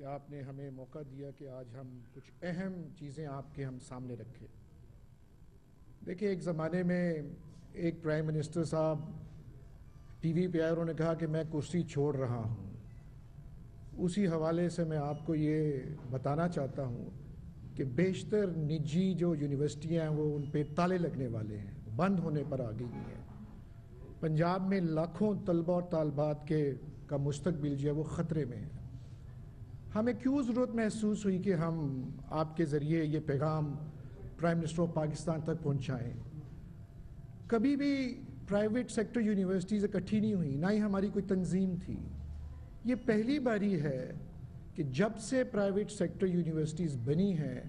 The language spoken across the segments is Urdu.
کہ آپ نے ہمیں موقع دیا کہ آج ہم کچھ اہم چیزیں آپ کے ہم سامنے رکھیں۔ دیکھیں، ایک زمانے میں ایک پرائم منسٹر صاحب ٹی وی پہ آئے، انہوں نے کہا کہ میں کرسی چھوڑ رہا ہوں۔ اسی حوالے سے میں آپ کو یہ بتانا چاہتا ہوں کہ بیشتر نجی جو یونیورسٹیاں ہیں، وہ ان پہ تالے لگنے والے ہیں، بند ہونے پر آ گئی ہیں۔ پنجاب میں لاکھوں طلبہ اور طالبات کے کا مستقبل جو ہے، وہ خطرے میں ہے۔ ہمیں کیوں ضرورت محسوس ہوئی کہ ہم آپ کے ذریعے یہ پیغام پرائم منسٹر آف پاکستان تک پہنچائیں؟ کبھی بھی پرائیویٹ سیکٹر یونیورسٹیز اکٹھی نہیں ہوئی، نہ ہی ہماری کوئی تنظیم تھی۔ یہ پہلی باری ہے کہ جب سے پرائیویٹ سیکٹر یونیورسٹیز بنی ہیں،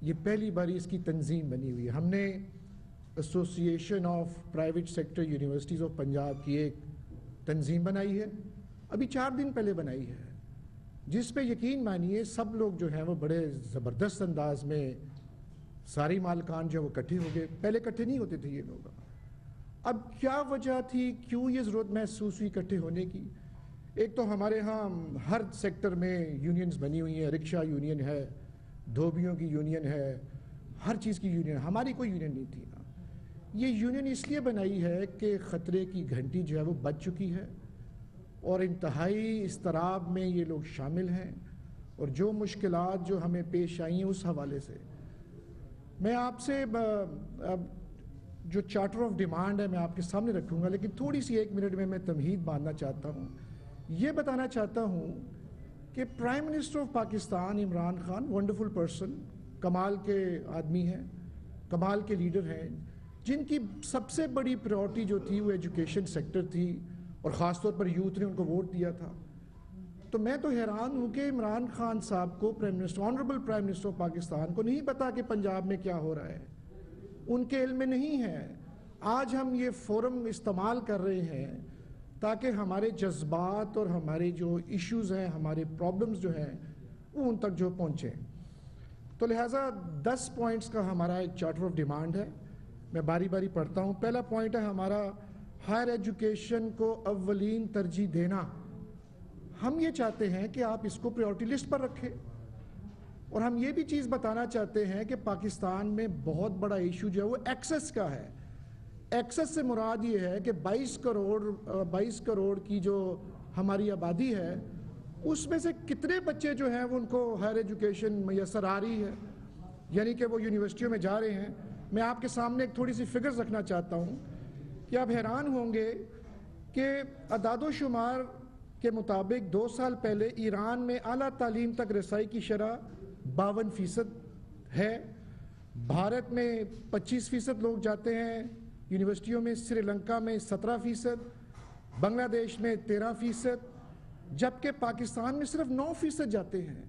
یہ پہلی باری اس کی تنظیم بنی ہوئی۔ ہے ہم نے association of private sector universities of Punjab کی ایک تنظیم بنائی ہے۔ ابھی چار دن پہلے بنائی ہے۔ جس پہ یقین مانیے، سب لوگ جو ہیں وہ بڑے زبردست انداز میں ساری مالکان جو وہ کٹھے ہو گئے پہلے کٹھے نہیں ہوتے تھے یہ لوگ۔ اب کیا وجہ تھی؟ کیوں یہ ضرورت محسوس ہوئی کٹھے ہونے کی؟ ایک تو ہمارے ہاں ہر سیکٹر میں یونینز بنی ہوئی ہیں۔ رکشا یونین ہے، دھوبیوں کی یونین ہے، ہر چیز کی یونین ہماری کوئی یونین نہیں تھی۔ نا یہ یونین اس لیے بنائی ہے کہ خطرے کی گھنٹی جو ہے وہ بچ چکی ہے۔ اور انتہائی استراب میں یہ لوگ شامل ہیں اور جو مشکلات جو ہمیں پیش آئی ہیں اس حوالے سے۔ میں آپ سے جو چارٹر آف ڈیمانڈ ہے میں آپ کے سامنے رکھوں گا، لیکن تھوڑی سی ایک منٹ میں میں تمہید باندھنا چاہتا ہوں۔ یہ بتانا چاہتا ہوں کہ prime minister of Pakistan Imran Khan wonderful person کمال کے آدمی ہیں، کمال کے لیڈر ہیں، جن کی سب سے بڑی پریورٹی جو تھی وہ ایجوکیشن سیکٹر تھی۔ اور خاص طور پر یوتھ نے ان کو ووٹ دیا تھا۔ تو میں تو حیران ہوں کہ عمران خان صاحب کو prime minister honourable prime minister of Pakistan کو نہیں پتا کہ پنجاب میں کیا ہو رہا ہے۔ ان کے علم میں نہیں ہے۔ آج ہم یہ فورم استعمال کر رہے ہیں تاکہ ہمارے جذبات اور ہمارے جو ایشوز ہیں، ہمارے پرابلمز جو ہیں، وہ ان تک جو پہنچیں تو لہٰذا دس پوائنٹس کا ہمارا ایک چارٹر آف ڈیمانڈ ہے۔ میں باری باری پڑھتا ہوں۔ پہلا پوائنٹ ہے ہمارا ہائر ایجوکیشن کو اولین ترجیح دینا۔ ہم یہ چاہتے ہیں کہ آپ اس کو پریورٹی لسٹ پر رکھیں۔ اور ہم یہ بھی چیز بتانا چاہتے ہیں کہ پاکستان میں بہت بڑا ایشو جو ہے وہ ایکسس کا ہے۔ ایکسس سے مراد یہ ہے کہ بائیس کروڑ بائیس کروڑ کی جو ہماری آبادی ہے، اس میں سے کتنے بچے جو ہیں وہ ان کو ہائر ایجوکیشن میسر آ رہی ہے؟ یعنی کہ وہ یونیورسٹیوں میں جا رہے ہیں۔ میں آپ کے سامنے ایک تھوڑی سی فگرز رکھنا چاہتا ہوں۔ کہ آپ حیران ہوں گے کہ اداد و شمار کے مطابق دو سال پہلے ایران میں اعلیٰ تعلیم تک رسائی کی شرح باون فیصد ہے۔ بھارت میں پچیس فیصد لوگ جاتے ہیں، یونیورسٹیوں میں سری لنکا میں سترہ فیصد، بنگلہ دیش میں تیرہ فیصد، جبکہ پاکستان میں صرف نو فیصد جاتے ہیں۔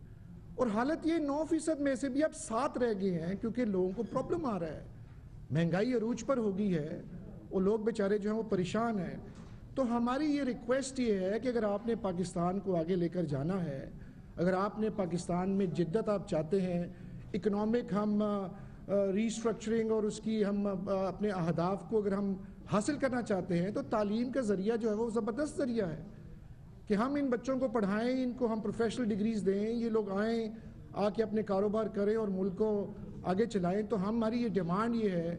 اور حالت یہ نو فیصد میں سے بھی اب سات رہ گئے ہیں کیونکہ لوگوں کو پرابلم آ رہا ہے۔ مہنگائی عروج پر ہو گئی ہے۔ وہ لوگ بیچارے جو ہیں وہ پریشان ہیں۔ تو ہماری یہ ریکویسٹ یہ ہے کہ اگر آپ نے پاکستان کو آگے لے کر جانا ہے، اگر آپ نے پاکستان میں جدت آپ چاہتے ہیں اکنامک ہم ریسٹرکچرنگ اور اس کی ہم اپنے اہداف کو اگر ہم حاصل کرنا چاہتے ہیں، تو تعلیم کا ذریعہ جو ہے وہ زبردست ذریعہ ہے کہ ہم ان بچوں کو پڑھائیں، ان کو ہم پروفیشنل ڈگریز دیں، یہ لوگ آئیں، آ کے اپنے کاروبار کریں اور ملک کو آگے چلائیں۔ تو ہماری یہ ڈیمانڈ یہ ہے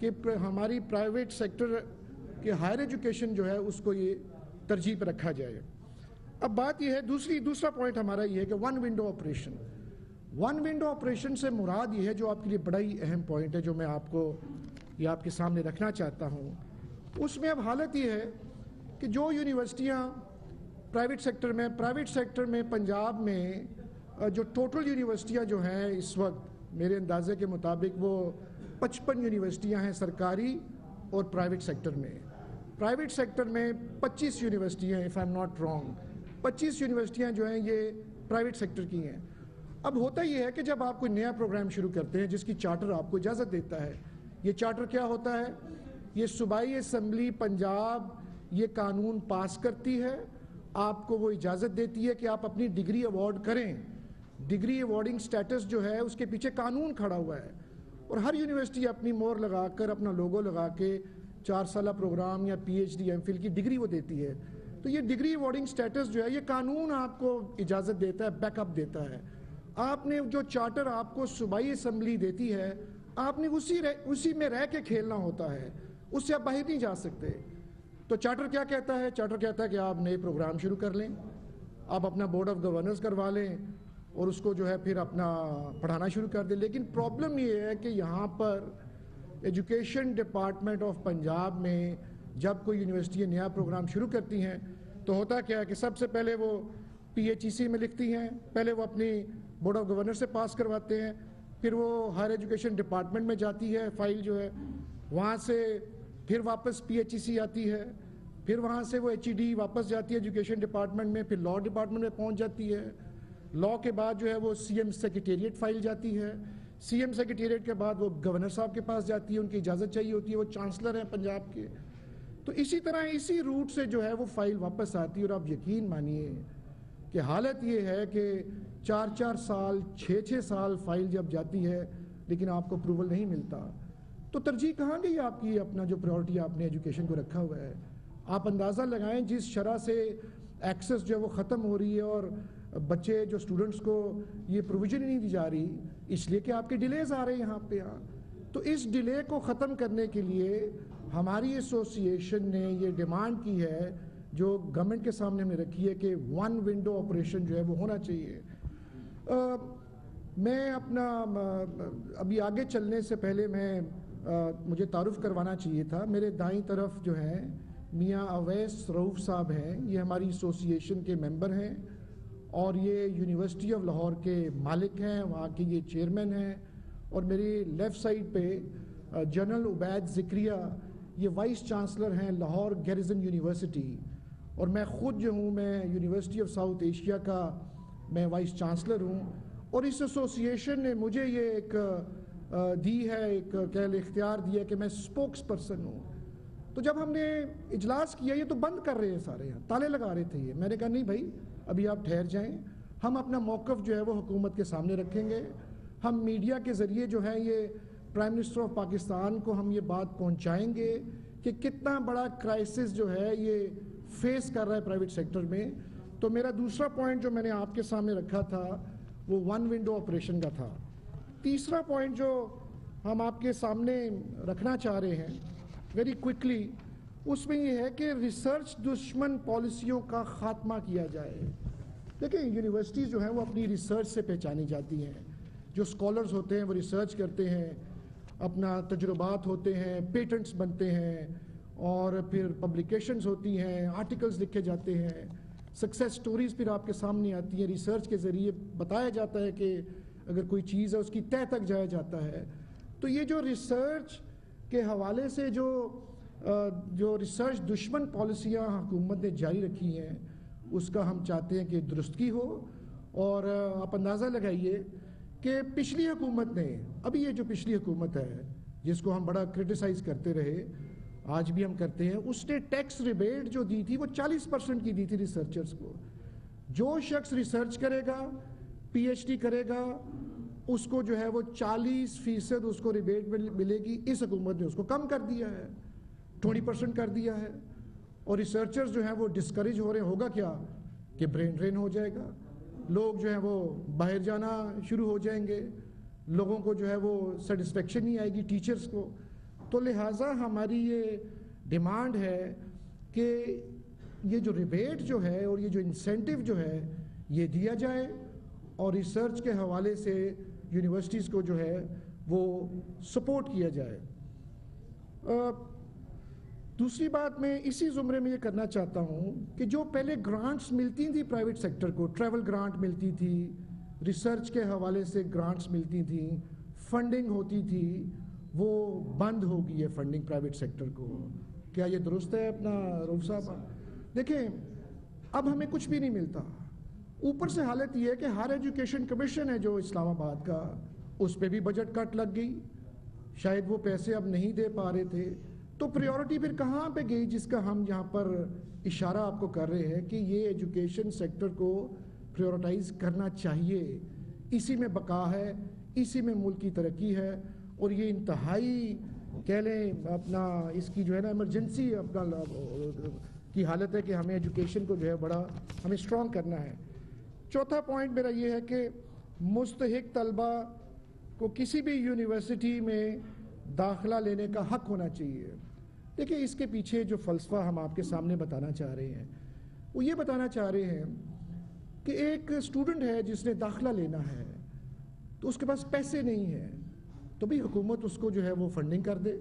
کہ ہماری پرائیویٹ سیکٹر کے ہائر ایجوکیشن جو ہے اس کو یہ ترجیح پہ رکھا جائے۔ اب بات یہ ہے، دوسری، دوسرا پوائنٹ ہمارا یہ ہے کہ one window operation one window operation سے مراد یہ ہے جو آپ کے لیے بڑا ہی اہم پوائنٹ ہے جو میں آپ کو یہ آپ کے سامنے رکھنا چاہتا ہوں۔ اس میں اب حالت یہ ہے کہ جو یونیورسٹیاں پرائیویٹ سیکٹر میں پرائیویٹ سیکٹر میں پنجاب میں، جو ٹوٹل یونیورسٹیاں جو ہیں اس وقت میرے اندازے کے مطابق وہ پچپن یونیورسٹیاں ہیں سرکاری اور پرائیویٹ سیکٹر میں۔ پرائیویٹ سیکٹر میں پچیس یونیورسٹیاں ہیں if I am not wrong پچیس یونیورسٹیاں جو ہیں، یہ پرائیویٹ سیکٹر کی ہیں۔ اب ہوتا یہ ہے کہ جب آپ کوئی نیا پروگرام شروع کرتے ہیں، جس کی چارٹر آپ کو اجازت دیتا ہے، یہ چارٹر کیا ہوتا ہے؟ یہ صوبائی اسمبلی پنجاب یہ قانون پاس کرتی ہے، آپ کو وہ اجازت دیتی ہے کہ آپ اپنی ڈگری ایوارڈ کریں۔ ڈگری ایوارڈنگ سٹیٹس جو ہے، اس کے پیچھے قانون کھڑا ہوا ہے۔ اور ہر یونیورسٹی اپنی مور لگا کر اپنا لوگو لگا کے چار سالہ پروگرام یا P H D M Phil کی ڈگری وہ دیتی ہے۔ تو یہ ڈگری ایوارڈنگ سٹیٹس جو ہے یہ قانون آپ کو اجازت دیتا ہے بیک اپ دیتا ہے۔ آپ نے جو چارٹر آپ کو صوبائی اسمبلی دیتی ہے، آپ نے اسی اسی میں رہ کے کھیلنا ہوتا ہے۔ اس سے آپ باہر نہیں جا سکتے۔ تو چارٹر کیا کہتا ہے؟ چارٹر کہتا ہے کہ آپ نئے پروگرام شروع کر لیں۔ آپ اپنا بورڈ آف گورنرز کروا لیں۔ اور اس کو جو ہے پھر اپنا پڑھانا شروع کر دیں لیکن پرابلم یہ ہے کہ یہاں پر ایجوکیشن ڈپارٹمنٹ آف پنجاب میں جب کوئی یونیورسٹی نیا پروگرام شروع کرتی ہیں، تو ہوتا کیا ہے کہ سب سے پہلے وہ پی ایچ ای سی میں لکھتی ہیں، پہلے وہ اپنی بورڈ آف گورنر سے پاس کرواتے ہیں، پھر وہ ہائر ایجوکیشن ڈپارٹمنٹ میں جاتی ہے فائل جو ہے وہاں سے پھر واپس پی ایچ ای سی آتی ہے، پھر وہاں سے وہ ایچ ای ڈی واپس جاتی ہے ایجوکیشن ڈپارٹمنٹ میں، پھر لاء ڈپارٹمنٹ میں پہنچ جاتی ہے۔ لاء کے بعد جو ہے وہ سی ایم سیکریٹریٹ فائل جاتی ہے۔ سی ایم سیکریٹریٹ کے بعد وہ گورنر صاحب کے پاس جاتی ہے، ان کی اجازت چاہیے ہوتی ہے، وہ چانسلر ہیں پنجاب کے۔ تو اسی طرح اسی روٹ سے جو ہے وہ فائل واپس آتی ہے اور آپ یقین مانیے کہ حالت یہ ہے کہ چار چار سال، چھ چھ سال فائل جب جاتی ہے لیکن آپ کو اپروول نہیں ملتا۔ تو ترجیح کہاں گئی آپ کی؟ اپنا جو پریورٹی آپ نے ایجوکیشن کو رکھا ہوا ہے۔ آپ اندازہ لگائیں جس شرح سے ایکسس جو ہے وہ ختم ہو رہی ہے اور بچے جو سٹوڈنٹس کو یہ پروویژن نہیں دی جا رہی، اس لیے کہ آپ کے ڈیلیز آ رہے ہیں یہاں پہ یہاں تو اس ڈیلے کو ختم کرنے کے لیے ہماری ایسوسیشن نے یہ ڈیمانڈ کی ہے، جو گورنمنٹ کے سامنے ہم نے رکھی ہے کہ ون ونڈو آپریشن جو ہے وہ ہونا چاہیے۔ میں اپنا ابھی آگے چلنے سے پہلے میں مجھے تعارف کروانا چاہیے تھا۔ میرے دائیں طرف جو ہیں، میاں اویس روف صاحب ہیں، یہ ہماری ایسوسیشن کے ممبر ہیں۔ اور یہ یونیورسٹی آف لاہور کے مالک ہیں، وہاں کے یہ چیئرمین ہیں۔ اور میری لیفٹ سائڈ پہ جنرل عبید ذکریہ، یہ وائس چانسلر ہیں لاہور گیریزن یونیورسٹی اور میں خود جو ہوں، میں یونیورسٹی آف ساؤتھ ایشیا کا میں وائس چانسلر ہوں۔ اور اس ایسوسیشن نے مجھے یہ ایک دی ہے، ایک کہہ اختیار دیا کہ میں سپوکس پرسن ہوں۔ تو جب ہم نے اجلاس کیا، یہ تو بند کر رہے ہیں سارے یہاں تالے لگا رہے تھے یہ۔ میں نے کہا، نہیں بھائی ابھی آپ ٹھہر جائیں۔ ہم اپنا موقف جو ہے وہ حکومت کے سامنے رکھیں گے۔ ہم میڈیا کے ذریعے جو ہے یہ پرائم منسٹر آف پاکستان کو ہم یہ بات پہنچائیں گے کہ کتنا بڑا کرائسس جو ہے یہ فیس کر رہا ہے پرائیویٹ سیکٹر میں۔ تو میرا دوسرا پوائنٹ جو میں نے آپ کے سامنے رکھا تھا وہ ون ونڈو آپریشن کا تھا۔ تیسرا پوائنٹ جو ہم آپ کے سامنے رکھنا چاہ رہے ہیں ویری کوئکلی اس میں یہ ہے کہ ریسرچ دشمن پالیسیوں کا خاتمہ کیا جائے۔ دیکھیں یونیورسٹیز جو ہیں، وہ اپنی ریسرچ سے پہچانی جاتی ہیں۔ جو اسکالرز ہوتے ہیں، وہ ریسرچ کرتے ہیں۔ اپنا تجربات ہوتے ہیں پیٹنٹس بنتے ہیں۔ اور پھر پبلیکیشنز ہوتی ہیں آرٹیکلز لکھے جاتے ہیں۔ سکسیس سٹوریز پھر آپ کے سامنے آتی ہیں۔ ریسرچ کے ذریعے بتایا جاتا ہے کہ اگر کوئی چیز ہے، اس کی طے تک جایا جاتا ہے۔ تو یہ جو ریسرچ کے حوالے سے جو جو ریسرچ دشمن پالیسیاں حکومت نے جاری رکھی ہیں، اس کا ہم چاہتے ہیں کہ درستگی ہو اور آپ اندازہ لگائیے کہ پچھلی حکومت نے، ابھی یہ جو پچھلی حکومت ہے، جس کو ہم بڑا کرٹیسائز کرتے رہے، آج بھی ہم کرتے ہیں، اس نے ٹیکس ریبیٹ جو دی تھی، وہ چالیس پرسنٹ کی دی تھی ریسرچرز کو۔ جو شخص ریسرچ کرے گا پی ایچ ڈی کرے گا، اس کو جو ہے وہ چالیس فیصد اس کو ریبیٹ ملے گی، اس حکومت نے اس کو کم کر دیا ہے۔ ٹوئنٹی پرسنٹ کر دیا ہے۔ اور ریسرچرز جو ہیں وہ ڈسکریج ہو رہے ہوگا کیا؟ کہ برین ڈرین ہو جائے گا۔ لوگ جو ہیں وہ باہر جانا شروع ہو جائیں گے۔ لوگوں کو جو ہے وہ سیٹسفیکشن نہیں آئے گی ٹیچرز کو۔ تو لہٰذا ہماری یہ ڈیمانڈ ہے کہ یہ جو ریبیٹ جو ہے اور یہ جو انسینٹیو جو ہے، یہ دیا جائے۔ اور ریسرچ کے حوالے سے یونیورسٹیز کو جو ہے وہ سپورٹ کیا جائے۔ دوسری بات میں اسی زمرے میں یہ کرنا چاہتا ہوں کہ جو پہلے گرانٹس ملتی تھیں پرائیویٹ سیکٹر کو ٹریول گرانٹ ملتی تھی ریسرچ کے حوالے سے گرانٹس ملتی تھیں فنڈنگ ہوتی تھی، وہ بند ہو گئی ہے فنڈنگ پرائیویٹ سیکٹر کو۔ کیا یہ درست ہے اپنا روف صاحب؟ دیکھیں، اب ہمیں کچھ بھی نہیں ملتا۔ اوپر سے حالت یہ ہے کہ ہر ایجوکیشن کمیشن ہے جو اسلام آباد کا، اس پہ بھی بجٹ کٹ لگ گئی۔ شاید وہ پیسے اب نہیں دے پا رہے تھے۔ تو پریورٹی پھر کہاں پہ گئی جس کا ہم یہاں پر اشارہ آپ کو کر رہے ہیں کہ یہ ایجوکیشن سیکٹر کو پریورٹائز کرنا چاہیے۔ اسی میں بقا ہے، اسی میں ملک کی ترقی ہے اور یہ انتہائی کہہ لیں اپنا اس کی جو ہے نا ایمرجنسی اپنا کی حالت ہے کہ ہمیں ایجوکیشن کو جو ہے بڑا ہمیں اسٹرانگ کرنا ہے۔ چوتھا پوائنٹ میرا یہ ہے کہ مستحق طلبہ کو کسی بھی یونیورسٹی میں داخلہ لینے کا حق ہونا چاہیے۔ دیکھیں، اس کے پیچھے جو فلسفہ ہم آپ کے سامنے بتانا چاہ رہے ہیں، وہ یہ بتانا چاہ رہے ہیں کہ ایک اسٹوڈنٹ ہے جس نے داخلہ لینا ہے، تو اس کے پاس پیسے نہیں ہیں، تو بھی حکومت اس کو جو ہے وہ فنڈنگ کر دے،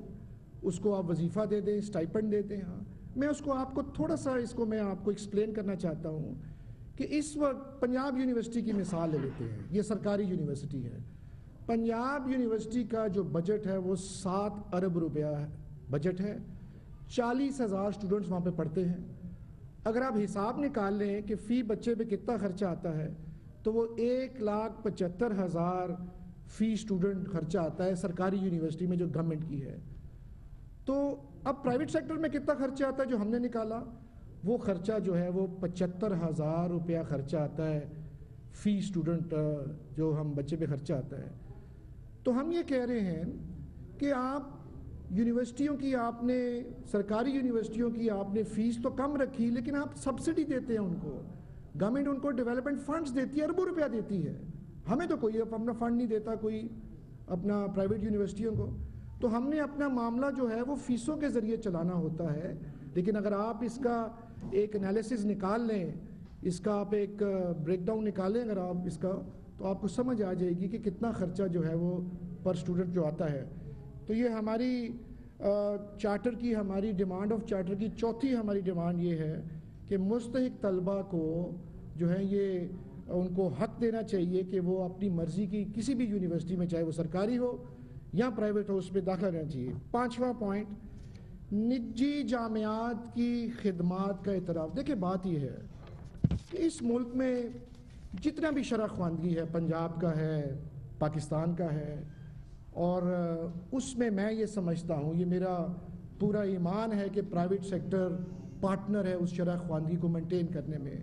اس کو آپ وظیفہ دے دیں اسٹائپنڈ دے دیں ہاں۔ میں اس کو آپ کو تھوڑا سا اس کو میں آپ کو ایکسپلین کرنا چاہتا ہوں کہ اس وقت پنجاب یونیورسٹی کی مثال لے لیتے ہیں۔ یہ سرکاری یونیورسٹی ہے۔ پنجاب یونیورسٹی کا جو بجٹ ہے وہ سات ارب روپیہ بجٹ ہے۔ چالیس ہزار اسٹوڈنٹس وہاں پہ پڑھتے ہیں۔ اگر آپ حساب نکال لیں کہ فی بچے پہ کتنا خرچہ آتا ہے، تو وہ ایک لاکھ پچہتر ہزار فی اسٹوڈنٹ خرچہ آتا ہے سرکاری یونیورسٹی میں جو گورنمنٹ کی ہے۔ تو اب پرائیویٹ سیکٹر میں کتنا خرچہ آتا ہے جو ہم نے نکالا؟ وہ خرچہ جو ہے، وہ پچہتر ہزار روپیہ خرچہ آتا ہے فی اسٹوڈنٹ جو ہم بچے پہ خرچہ آتا ہے۔ تو ہم یہ کہہ رہے ہیں کہ آپ یونیورسٹیوں کی آپ نے، سرکاری یونیورسٹیوں کی آپ نے فیس تو کم رکھی، لیکن آپ سبسڈی دیتے ہیں ان کو۔ گورنمنٹ ان کو ڈیولپمنٹ فنڈز دیتی ہے، اربوں روپیہ دیتی ہے۔ ہمیں تو کوئی اپنا فنڈ نہیں دیتا، کوئی اپنا پرائیویٹ یونیورسٹی کو۔ تو ہم نے اپنا معاملہ جو ہے وہ فیسوں کے ذریعے چلانا ہوتا ہے۔ لیکن اگر آپ اس کا ایک انالیسز نکال لیں، اس کا آپ ایک بریک ڈاؤن نکالیں اگر آپ اس کا، تو آپ کو سمجھ آ جائے گی کہ کتنا خرچہ جو ہے وہ پر اسٹوڈنٹ جو آتا ہے۔ تو یہ ہماری چارٹر کی ہماری ڈیمانڈ آف چارٹر کی چوتھی ہماری ڈیمانڈ یہ ہے کہ مستحق طلبہ کو جو ہے یہ ان کو حق دینا چاہیے کہ وہ اپنی مرضی کی کسی بھی یونیورسٹی میں چاہے وہ سرکاری ہو یا پرائیویٹ ہو اس پہ داخلہ لینا چاہیے۔ پانچواں پوائنٹ، نجی جامعات کی خدمات کا اعتراف۔ دیکھیں، بات یہ ہے کہ اس ملک میں جتنا بھی شرح خواندگی ہے، پنجاب کا ہے، پاکستان کا ہے اور اس میں میں یہ سمجھتا ہوں، یہ میرا پورا ایمان ہے کہ پرائیویٹ سیکٹر پارٹنر ہے اس شرح خواندگی کو مینٹین کرنے میں۔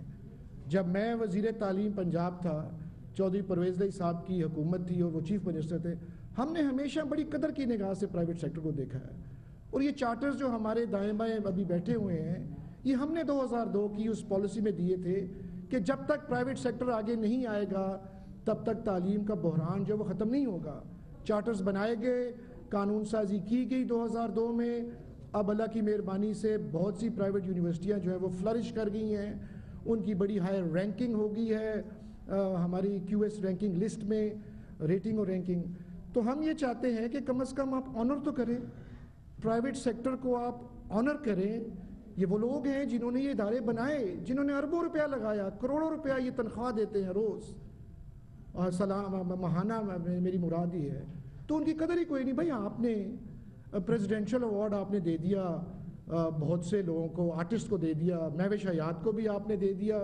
جب میں وزیر تعلیم پنجاب تھا، چودھری پرویز دئی صاحب کی حکومت تھی اور وہ چیف منسٹر تھے، ہم نے ہمیشہ بڑی قدر کی نگاہ سے پرائیویٹ سیکٹر کو دیکھا ہے۔ اور یہ چارٹرز جو ہمارے دائیں بائیں ابھی بیٹھے ہوئے ہیں، یہ ہم نے دو ہزار دو کی اس پالیسی میں دیے تھے کہ جب تک پرائیویٹ سیکٹر آگے نہیں آئے گا، تب تک تعلیم کا بحران جو وہ ختم نہیں ہوگا۔ چارٹرز بنائے گئے، قانون سازی کی گئی دو ہزار دو میں۔ اب اللہ کی مہربانی سے بہت سی پرائیویٹ یونیورسٹیاں جو ہیں وہ فلرش کر گئی ہیں۔ ان کی بڑی ہائر رینکنگ ہو گئی ہے ہماری کیو ایس رینکنگ لسٹ میں ریٹنگ اور رینکنگ تو ہم یہ چاہتے ہیں کہ کم از کم آپ آنر تو کریں۔ پرائیویٹ سیکٹر کو آپ آنر کریں۔ یہ وہ لوگ ہیں جنہوں نے یہ ادارے بنائے، جنہوں نے اربوں روپیہ لگایا، کروڑوں روپیہ یہ تنخواہ دیتے ہیں روز۔ اور سلام ماہانہ میری مراد ہی ہے۔ تو ان کی قدر ہی کوئی نہیں۔ بھائی، آپ نے پریزیڈنشل ایوارڈ آپ نے دے دیا۔ بہت سے لوگوں کو آرٹسٹ کو دے دیا۔ محوش حیات کو بھی آپ نے دے دیا۔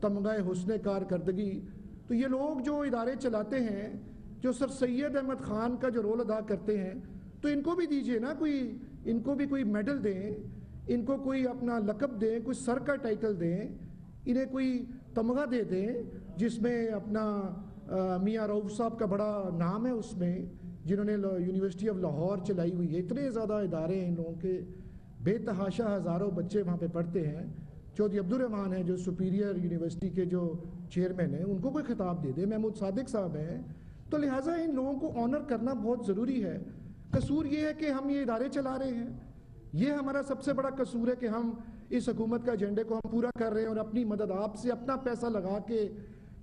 تمغہ حسن کارکردگی۔ تو یہ لوگ جو ادارے چلاتے ہیں، جو سر سید احمد خان کا جو رول ادا کرتے ہیں، تو ان کو بھی دیجیے نا کوئی ان کو بھی کوئی میڈل دیں۔ ان کو کوئی اپنا لقب دیں، کوئی سر کا ٹائٹل دیں۔ انہیں کوئی تمغہ دے دیں، جس میں اپنا میاں روف صاحب کا بڑا نام ہے اس میں، جنہوں نے یونیورسٹی آف لاہور چلائی ہوئی ہے۔ اتنے زیادہ ادارے ہیں ان لوگوں کے۔ بے تحاشا ہزاروں بچے وہاں پہ پڑھتے ہیں۔ چودھری عبدالرحمان ہیں جو سپیریئر یونیورسٹی کے جو چیئرمین ہیں، ان کو کوئی خطاب دے دے۔ محمود صادق صاحب ہیں۔ تو لہٰذا ان لوگوں کو آنر کرنا بہت ضروری ہے۔ قصور یہ ہے کہ ہم یہ ادارے چلا رہے ہیں۔ یہ ہمارا سب سے بڑا قصور ہے کہ ہم اس حکومت کا ایجنڈے کو ہم پورا کر رہے ہیں اور اپنی مدد آپ سے، اپنا پیسہ لگا کے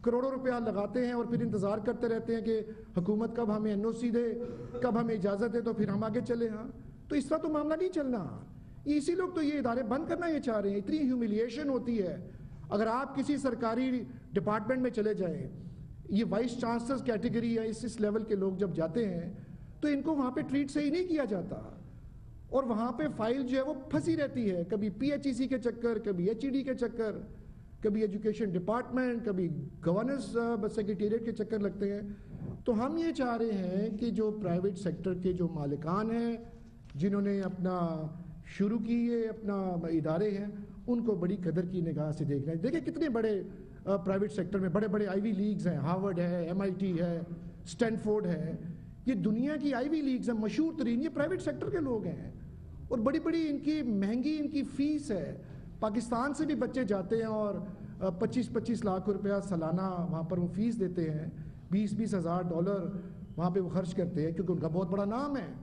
کروڑوں روپیہ لگاتے ہیں اور پھر انتظار کرتے رہتے ہیں کہ حکومت کب ہمیں این او سی دے، کب ہمیں اجازت دے، تو پھر ہم آگے چلے ہاں۔ تو اس طرح تو معاملہ نہیں چلنا۔ اسی لوگ تو یہ ادارے بند کرنا یہ چاہ رہے ہیں۔ اتنی ہیوملیشن ہوتی ہے۔ اگر آپ کسی سرکاری ڈپارٹمنٹ میں چلے جائیں، یہ وائس چانسلر کیٹیگری یا اس اس لیول کے لوگ جب جاتے ہیں، تو ان کو وہاں پہ ٹریٹ صحیح نہیں کیا جاتا۔ اور وہاں پہ فائل جو ہے وہ پھنسی رہتی ہے۔ کبھی پی ایچ ای سی کے چکر، کبھی ایچ ای ڈی کے چکر۔ کبھی ایجوکیشن ڈپارٹمنٹ کبھی گورننس سیکریٹریٹ کے چکر لگتے ہیں۔ تو ہم یہ چاہ رہے ہیں کہ جو پرائیویٹ سیکٹر کے جو مالکان ہیں، جنہوں نے اپنا شروع کیے اپنا ادارے ہیں، ان کو بڑی قدر کی نگاہ سے دیکھنا ہے دیکھیں کتنے بڑے پرائیویٹ سیکٹر میں بڑے بڑے آئی وی لیگز ہیں۔ ہارورڈ ہے ایم آئی ٹی ہے اسٹینفورڈ ہے۔ یہ دنیا کی آئی وی لیگز ہیں، مشہور ترین، یہ پرائیویٹ سیکٹر کے لوگ ہیں۔ اور بڑی بڑی ان کی مہنگی ان کی فیس ہے۔ پاکستان سے بھی بچے جاتے ہیں اور پچیس پچیس لاکھ روپیہ سالانہ وہاں پر وہ فیس دیتے ہیں۔ بیس بیس ہزار ڈالر وہاں پہ وہ خرچ کرتے ہیں کیونکہ ان کا بہت بڑا نام ہے۔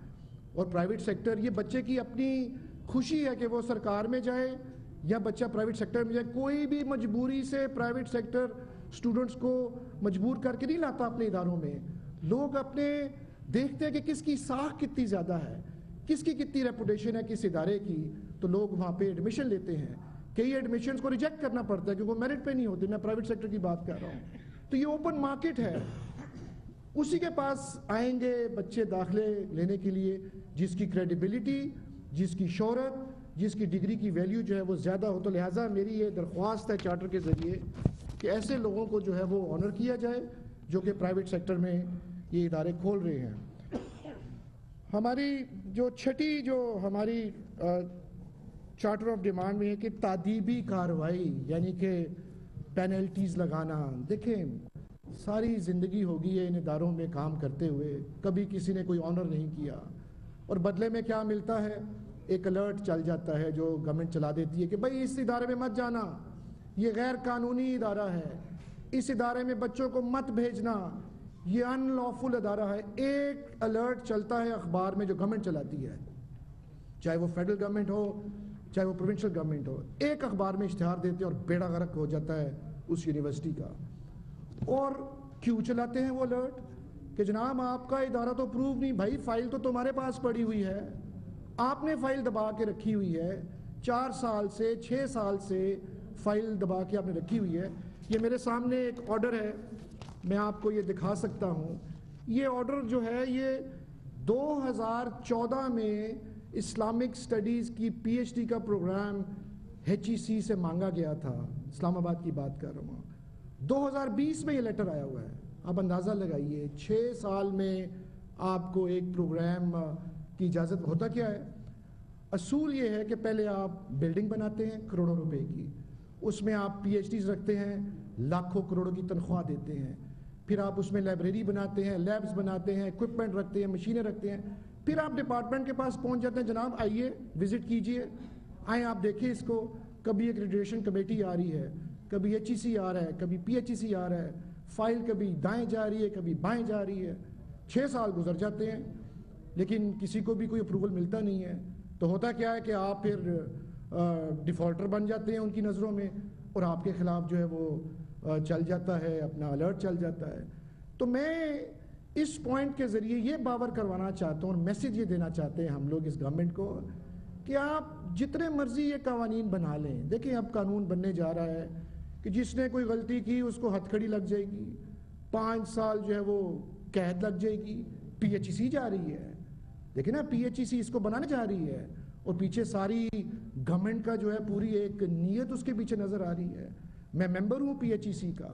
اور پرائیویٹ سیکٹر یہ بچے کی اپنی خوشی ہے کہ وہ سرکار میں جائے یا بچہ پرائیویٹ سیکٹر میں جائے۔ کوئی بھی مجبوری سے پرائیویٹ سیکٹر سٹوڈنٹس کو مجبور کر کے نہیں لاتا اپنے اداروں میں۔ لوگ اپنے دیکھتے ہیں کہ کس کی ساکھ کتنی زیادہ ہے، کس کی کتنی ریپوٹیشن ہے کس ادارے کی۔ تو لوگ وہاں پہ ایڈمیشن لیتے ہیں۔ کئی ایڈمیشنز کو ریجیکٹ کرنا پڑتا ہے کیونکہ وہ میرٹ پہ نہیں ہوتے، میں پرائیویٹ سیکٹر کی بات کر رہا ہوں۔ تو یہ اوپن مارکیٹ ہے۔ اسی کے پاس آئیں گے بچے داخلے لینے کے لیے، جس کی کریڈیبلٹی جس کی شہرت، جس کی ڈگری کی ویلیو جو ہے وہ زیادہ ہو۔ تو لہٰذا میری یہ درخواست ہے چارٹر کے ذریعے کہ ایسے لوگوں کو جو ہے وہ آنر کیا جائے جو کہ پرائیویٹ سیکٹر میں یہ ادارے کھول رہے ہیں۔ ہماری جو چھٹی، جو ہماری چارٹر آف ڈیمانڈ میں ہے کہ تعدیبی کاروائی یعنی کہ پینلٹیز لگانا، دیکھیں ساری زندگی ہوگی ہے ان اداروں میں کام کرتے ہوئے، کبھی کسی نے کوئی آنر نہیں کیا۔ اور بدلے میں کیا ملتا ہے؟ ایک الرٹ چل جاتا ہے جو گورنمنٹ چلا دیتی ہے کہ بھائی اس ادارے میں مت جانا، یہ غیر قانونی ادارہ ہے۔ اس ادارے میں بچوں کو مت بھیجنا، یہ ان لافل ادارہ ہے۔ ایک الرٹ چلتا ہے اخبار میں جو گورنمنٹ چلاتی ہے، چاہے وہ فیڈرل گورنمنٹ ہو چاہے وہ پروونشل گورنمنٹ ہو، ایک اخبار میں اشتہار دیتے اور بیڑا غرق ہو جاتا ہے اس یونیورسٹی کا۔ اور کیوں چلاتے ہیں وہ الرٹ کہ جناب، آپ کا ادارہ تو پروو نہیں، بھائی فائل تو تمہارے پاس پڑی ہوئی ہے۔ آپ نے فائل دبا کے رکھی ہوئی ہے۔ چار سال سے، چھ سال سے فائل دبا کے آپ نے رکھی ہوئی ہے۔ یہ میرے سامنے ایک آرڈر ہے۔ میں آپ کو یہ دکھا سکتا ہوں۔ یہ آرڈر جو ہے، یہ دو ہزار چودہ میں اسلامک سٹڈیز کی پی ایچ ڈی کا پروگرام ایچ ای سی سے مانگا گیا تھا۔ اسلام آباد کی بات کر رہا ہوں۔ دو ہزار بیس میں یہ لیٹر آیا ہوا ہے۔ آپ اندازہ لگائیے، چھ سال میں آپ کو ایک پروگرام کی اجازت ہوتا کیا ہے؟ اصول یہ ہے کہ پہلے آپ بلڈنگ بناتے ہیں کروڑوں روپے کی۔ اس میں آپ پی ایچ ڈیز رکھتے ہیں، لاکھوں کروڑوں کی تنخواہ دیتے ہیں۔ پھر آپ اس میں لائبریری بناتے ہیں، لیبز بناتے ہیں اکوپمنٹ رکھتے ہیں، مشینیں رکھتے ہیں۔ پھر آپ ڈپارٹمنٹ کے پاس پہنچ جاتے ہیں۔ جناب، آئیے وزٹ کیجیے آئیں، آپ دیکھیں اس کو۔ کبھی ایک ریڈیشن کمیٹی آ رہی ہے، کبھی ایچ ای سی آ رہا ہے، کبھی پی ایچ ای سی آ رہا ہے۔ فائل کبھی دائیں جا رہی ہے، کبھی بائیں جا رہی ہے۔ چھ سال گزر جاتے ہیں، لیکن کسی کو بھی کوئی اپروول ملتا نہیں ہے۔ تو ہوتا کیا ہے کہ آپ پھر ڈیفالٹر بن جاتے ہیں ان کی نظروں میں، اور آپ کے خلاف جو ہے وہ چل جاتا ہے، اپنا الرٹ چل جاتا ہے۔ تو میں اس پوائنٹ کے ذریعے یہ باور کروانا چاہتا ہوں اور میسیج یہ دینا چاہتے ہیں ہم لوگ اس گورنمنٹ کو کہ آپ جتنے مرضی یہ قوانین بنا لیں۔ دیکھیں اب قانون بننے جا رہا ہے کہ جس نے کوئی غلطی کی اس کو ہتھ کھڑی لگ جائے گی۔ پانچ سال جو ہے وہ قید لگ جائے گی۔ پی ایچ ای سی جا رہی ہے۔ دیکھیں نا پی ایچ ای سی اس کو بنانے جا رہی ہے اور پیچھے ساری گورنمنٹ کا جو ہے پوری ایک نیت اس کے پیچھے نظر آ رہی ہے۔ میں ممبر ہوں پی ایچ ای سی کا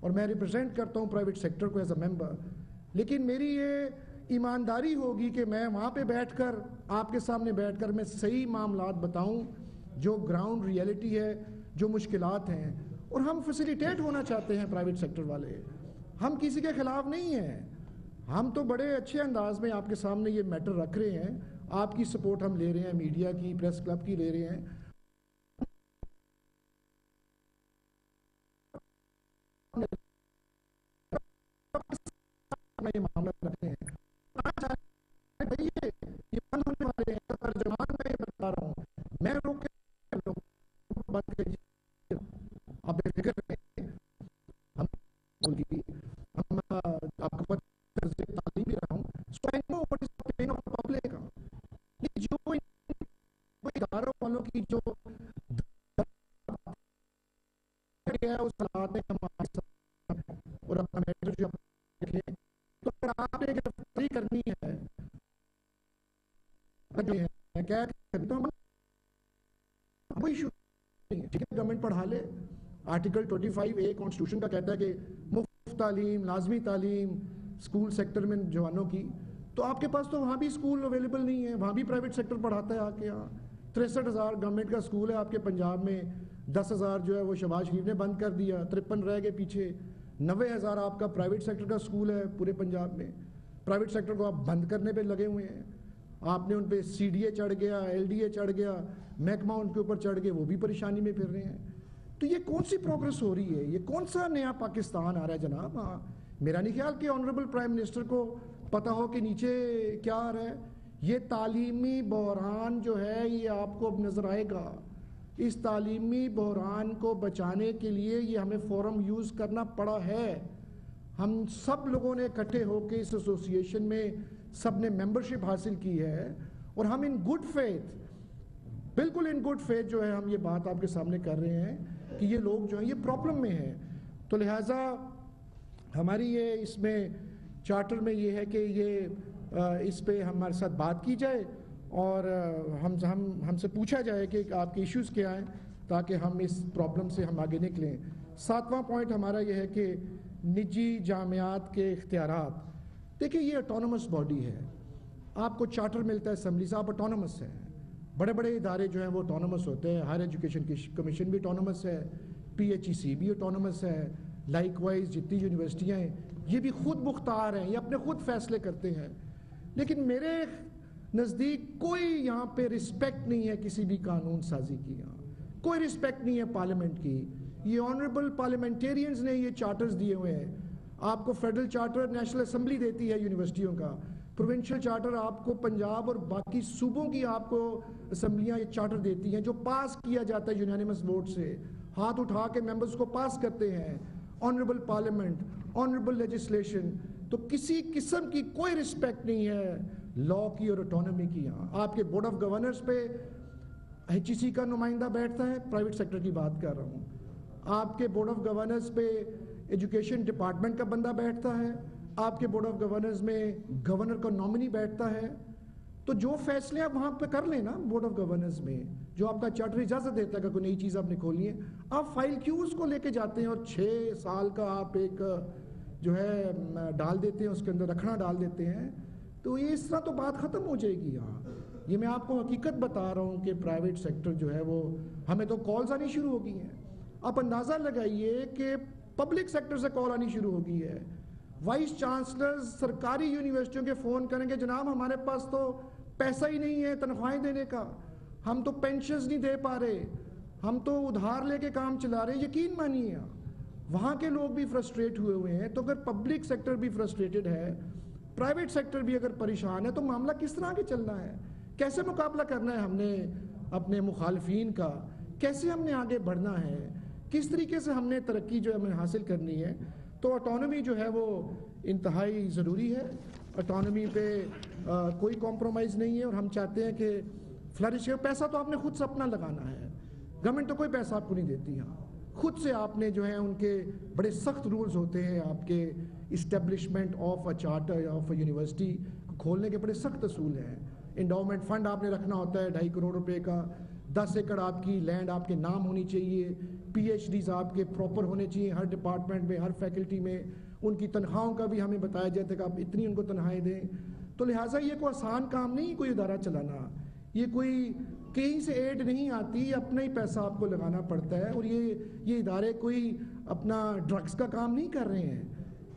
اور میں ریپرزینٹ کرتا ہوں پرائیویٹ سیکٹر کو ایز اے ممبر لیکن میری یہ ایمانداری ہوگی کہ میں وہاں پہ بیٹھ کر آپ کے سامنے بیٹھ کر میں صحیح معاملات بتاؤں جو گراؤنڈ ریئلٹی ہے، جو مشکلات ہیں۔ اور ہم فیسیلیٹیٹ ہونا چاہتے ہیں پرائیویٹ سیکٹر والے۔ ہم کسی کے خلاف نہیں ہیں۔ ہم تو بڑے اچھے انداز میں آپ کے سامنے یہ میٹر رکھ رہے ہیں۔ آپ کی سپورٹ ہم لے رہے ہیں میڈیا کی پریس کلب کی لے رہے ہیں۔ یہ معاملہ رکھتے ہیں۔ یہ بند ہونے والے ہیں ترجمان آرٹیکل 25 اے کانسٹیٹیوشن کا کہتا ہے کہ مفت تعلیم لازمی تعلیم اسکول سیکٹر میں جوانوں کی، تو آپ کے پاس تو وہاں بھی اسکول اویلیبل نہیں ہے وہاں بھی پرائیویٹ سیکٹر پڑھاتا ہے آ کے یہاں۔ تریسٹھ ہزار گورنمنٹ کا اسکول ہے آپ کے پنجاب میں، دس ہزار جو ہے وہ شہباز شریف نے بند کر دیا، ترپن رہ گئے پیچھے۔ نوے ہزار آپ کا پرائیویٹ سیکٹر کا اسکول ہے پورے پنجاب میں۔ پرائیویٹ سیکٹر کو آپ بند کرنے پہ لگے ہوئے ہیں۔ آپ نے ان پہ سی ڈی اے چڑھ گیا ایل ڈی اے چڑھ گیا، محکمہ ان کے اوپر چڑھ گئے، وہ بھی پریشانی میں پھر رہے ہیں۔ تو یہ کون سی پروگرس ہو رہی ہے؟ یہ کون سا نیا پاکستان آ رہا ہے جناب؟ ہاں میرا نہیں خیال کہ آنریبل پرائم منسٹر کو پتا ہو کہ نیچے کیا آ رہا ہے۔ یہ تعلیمی بحران جو ہے، یہ آپ کو اب نظر آئے گا۔ اس تعلیمی بحران کو بچانے کے لیے یہ ہمیں فورم یوز کرنا پڑا ہے۔ ہم سب لوگوں نے اکٹھے ہو کے اس ایسوسیشن میں سب نے ممبرشپ حاصل کی ہے۔ اور ہم ان گڈ فیتھ بالکل ان گڈ فیتھ جو ہے، ہم یہ بات آپ کے سامنے کر رہے ہیں۔ کہ یہ لوگ جو ہیں یہ پرابلم میں ہیں۔ تو لہٰذا ہماری یہ اس میں چارٹر میں یہ ہے کہ یہ اس پہ ہمارے ساتھ بات کی جائے اور ہم ہم ہم سے پوچھا جائے کہ آپ کے ایشوز کیا ہیں تاکہ ہم اس پرابلم سے ہم آگے نکلیں۔ ساتواں پوائنٹ ہمارا یہ ہے کہ نجی جامعات کے اختیارات۔ دیکھیں یہ اٹونومس باڈی ہے۔ آپ کو چارٹر ملتا ہے اسمبلی سے آپ اٹونومس ہیں۔ بڑے بڑے ادارے جو ہیں وہ اٹونومس ہوتے ہیں۔ ہائر ایجوکیشن کی کمیشن بھی اٹونومس ہے۔ پی ایچ ای سی بھی اٹونومس ہے۔ لائک وائز جتنی یونیورسٹیاں ہیں، یہ بھی خود مختار ہیں، یہ اپنے خود فیصلے کرتے ہیں۔ لیکن میرے نزدیک کوئی یہاں پہ رسپیکٹ نہیں ہے کسی بھی قانون سازی کی۔ یہاں کوئی رسپیکٹ نہیں ہے پارلیمنٹ کی۔ یہ آنریبل پارلیمنٹیرینز نے یہ چارٹرز دیے ہوئے ہیں۔ آپ کو فیڈرل چارٹر نیشنل اسمبلی دیتی ہے یونیورسٹیوں کا۔ پروونشل چارٹر آپ کو پنجاب اور باقی صوبوں کی آپ کو اسمبلیاں یہ چارٹر دیتی ہیں، جو پاس کیا جاتا ہے یونینیمس ووٹ سے، ہاتھ اٹھا کے ممبرز کو پاس کرتے ہیں آنریبل پارلیمنٹ آنریبل لیجسلیشن تو کسی قسم کی کوئی رسپیکٹ نہیں ہے لا کی اور اٹانومی کی یہاں۔ آپ کے بورڈ آف گورنرز پہ ایچ ای سی کا نمائندہ بیٹھتا ہے پرائیویٹ سیکٹر کی بات کر رہا ہوں۔ آپ کے بورڈ آف گورنرز پہ ایجوکیشن ڈپارٹمنٹ کا بندہ بیٹھتا ہے۔ آپ کے بورڈ آف گورنرز میں گورنر کا نومنی بیٹھتا ہے، تو جو فیصلے آپ وہاں پہ کر لیں نا بورڈ آف گورنرز میں، جو آپ کا چارٹر اجازت دیتا ہے کہ کوئی نئی چیز آپ نے کھولنی ہے، آپ فائل کیوز کو لے کے جاتے ہیں اور چھ سال کا آپ ایک، جو ہے، ڈال دیتے ہیں، اس کے اندر رکھنا ڈال دیتے ہیں۔ تو یہ اس طرح تو بات ختم ہو جائے گی یہاں یہ میں آپ کو حقیقت بتا رہا ہوں کہ پرائیویٹ سیکٹر جو ہے وہ ہمیں تو کالز آنی شروع ہو گئی ہیں۔ آپ اندازہ لگائیے کہ پبلک سیکٹر سے کال آنی شروع ہو گئی ہے۔ وائس چانسلر سرکاری یونیورسٹیوں کے فون کریں گے، جناب ہمارے پاس تو پیسہ ہی نہیں ہے، تنخواہیں دینے کا۔ ہم تو پینشنز نہیں دے پا رہے، ہم تو ادھار لے کے کام چلا رہے، یقین مانیے وہاں کے لوگ بھی فرسٹریٹ ہوئے ہوئے ہیں، تو اگر پبلک سیکٹر بھی فرسٹریٹڈ ہے پرائیویٹ سیکٹر بھی اگر پریشان ہے، تو معاملہ کس طرح کے چلنا ہے؟ کیسے مقابلہ کرنا ہے ہم نے اپنے مخالفین کا؟ کیسے ہم نے آگے بڑھنا ہے؟ کس طریقے سے ہم نے ترقی جو ہمیں حاصل کرنی ہے؟ تو اٹانومی جو ہے وہ انتہائی ضروری ہے۔ اٹانومی پہ کوئی کمپرومائز نہیں ہے اور ہم چاہتے ہیں کہ فلرش ہے پیسہ تو آپ نے خود سے اپنا لگانا ہے۔ گورنمنٹ تو کوئی پیسہ آپ کو نہیں دیتی ہاں خود سے آپ نے جو ہے ان کے بڑے سخت رولز ہوتے ہیں۔ آپ کے establishment of a charter of a university کھولنے کے بڑے سخت اصول ہیں۔ انڈاؤمنٹ فنڈ آپ نے رکھنا ہوتا ہے، ڈھائی کروڑ روپے کا۔ دس ایکڑ آپ کی لینڈ آپ کے نام ہونی چاہیے۔ پی ایچ ڈیز آپ کے پراپر ہونے چاہیے ہر ڈپارٹمنٹ میں، ہر فیکلٹی میں۔ ان کی تنخواہوں کا بھی ہمیں بتایا جاتا ہے کہ آپ اتنی ان کو تنخواہیں دیں۔ تو لہٰذا یہ کوئی آسان کام نہیں، کوئی ادارہ چلانا۔ یہ کوئی کہیں سے ایڈ نہیں آتی، اپنا ہی پیسہ آپ کو لگانا پڑتا ہے۔ اور یہ یہ ادارے کوئی اپنا ڈرگس کا کام نہیں کر رہے ہیں۔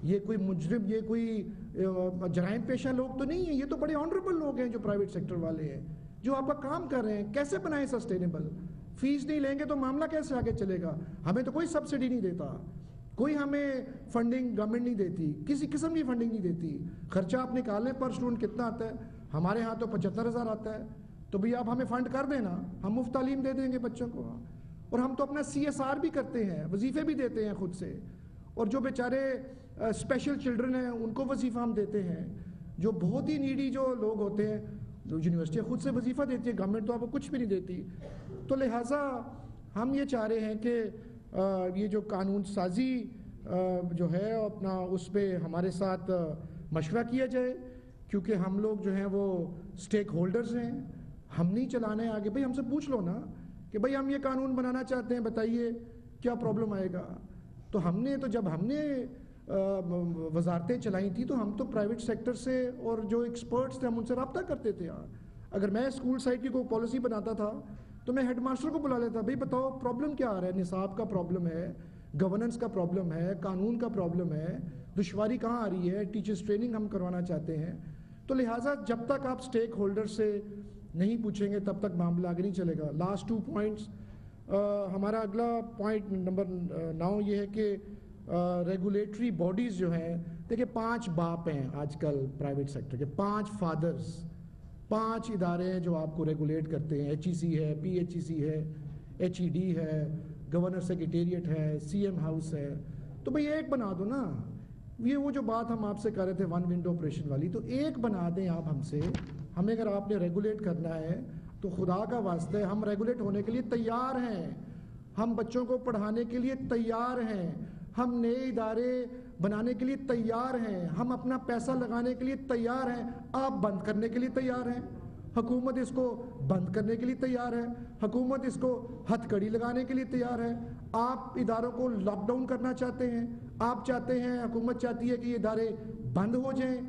یہ کوئی مجرم، یہ کوئی جرائم پیشہ لوگ تو نہیں ہیں۔ یہ تو بڑے آنریبل لوگ ہیں جو پرائیویٹ سیکٹر والے ہیں، جو آپ کا کام کر رہے ہیں۔ کیسے بنائیں سسٹینیبل فیس نہیں لیں گے تو معاملہ کیسے آگے چلے گا؟ ہمیں تو کوئی سبسڈی نہیں دیتا۔ کوئی ہمیں فنڈنگ گورنمنٹ نہیں دیتی، کسی قسم کی فنڈنگ نہیں دیتی۔ خرچہ آپ نکالیں پر اسٹوڈنٹ کتنا آتا ہے؟ ہمارے ہاں تو پچہتر ہزار آتا ہے۔ تو بھئی آپ ہمیں فنڈ کر دینا۔ ہم مفت تعلیم دے دیں گے بچوں کو۔ اور ہم تو اپنا سی ایس آر بھی کرتے ہیں، وظیفے بھی دیتے ہیں خود سے۔ اور جو بیچارے اسپیشل چلڈرن ہیں، ان کو وظیفہ ہم دیتے ہیں۔ جو بہت ہی نیڈی جو لوگ ہوتے ہیں یونیورسٹیاں خود سے وظیفہ دیتی ہیں گورنمنٹ تو آپ کو کچھ بھی نہیں دیتی۔ تو لہٰذا ہم یہ چاہ رہے ہیں کہ یہ جو قانون سازی جو ہے، اپنا اس پہ ہمارے ساتھ مشورہ کیا جائے۔ کیونکہ ہم لوگ جو ہیں وہ سٹیک ہولڈرز ہیں۔ ہم نہیں چلانے آگے۔ بھائی، ہم سے پوچھ لو نا کہ بھائی، ہم یہ قانون بنانا چاہتے ہیں، بتائیے کیا پرابلم آئے گا؟ تو ہم نے، تو جب ہم نے وزارتیں چلائی تھیں تو ہم تو پرائیویٹ سیکٹر سے اور جو ایکسپرٹس تھے ہم ان سے رابطہ کرتے تھے اگر میں اسکول سائڈ کی کوئی پالیسی بناتا تھا تو میں ہیڈ ماسٹر کو بلا لیتا، بھائی بتاؤ پرابلم کیا آ رہا ہے؟ نصاب کا پرابلم ہے گورننس کا پرابلم ہے، قانون کا پرابلم ہے، دشواری کہاں آ رہی ہے؟ ٹیچرس ٹریننگ ہم کروانا چاہتے ہیں۔ تو لہٰذا جب تک آپ سٹیک ہولڈر سے نہیں پوچھیں گے تب تک معاملہ آگے نہیں چلے گا۔ لاسٹ ٹو پوائنٹس ہمارا اگلا پوائنٹ نمبر نو یہ ہے کہ ریگولیٹری باڈیز جو ہیں دیکھیں پانچ باپ ہیں آج کل پرائیویٹ سیکٹر کے، پانچ فادرز پانچ ادارے ہیں جو آپ کو ریگولیٹ کرتے ہیں ایچ ای سی ہے پی ایچ ای سی ہے ایچ ای ڈی ہے گورنر سیکریٹریٹ ہے سی ایم ہاؤس ہے۔ تو بھئی ایک بنا دو نا۔ یہ وہ جو بات ہم آپ سے کر رہے تھے ون ونڈو آپریشن والی، تو ایک بنا دیں آپ ہم سے۔ ہمیں اگر آپ نے ریگولیٹ کرنا ہے، تو خدا کا واسطہ ہم ریگولیٹ ہونے کے لیے تیار ہیں۔ ہم بچوں کو پڑھانے کے لیے تیار ہیں۔ ہم نئے ادارے بنانے کے لیے تیار ہیں، ہم اپنا پیسہ لگانے کے لیے تیار ہیں۔ آپ بند کرنے کے لیے تیار ہیں۔ حکومت اس کو بند کرنے کے لیے تیار ہے۔ حکومت اس کو ہتھ کڑی لگانے کے لیے تیار ہے۔ آپ اداروں کو لاک ڈاؤن کرنا چاہتے ہیں۔ آپ چاہتے ہیں، حکومت چاہتی ہے کہ یہ ادارے بند ہو جائیں،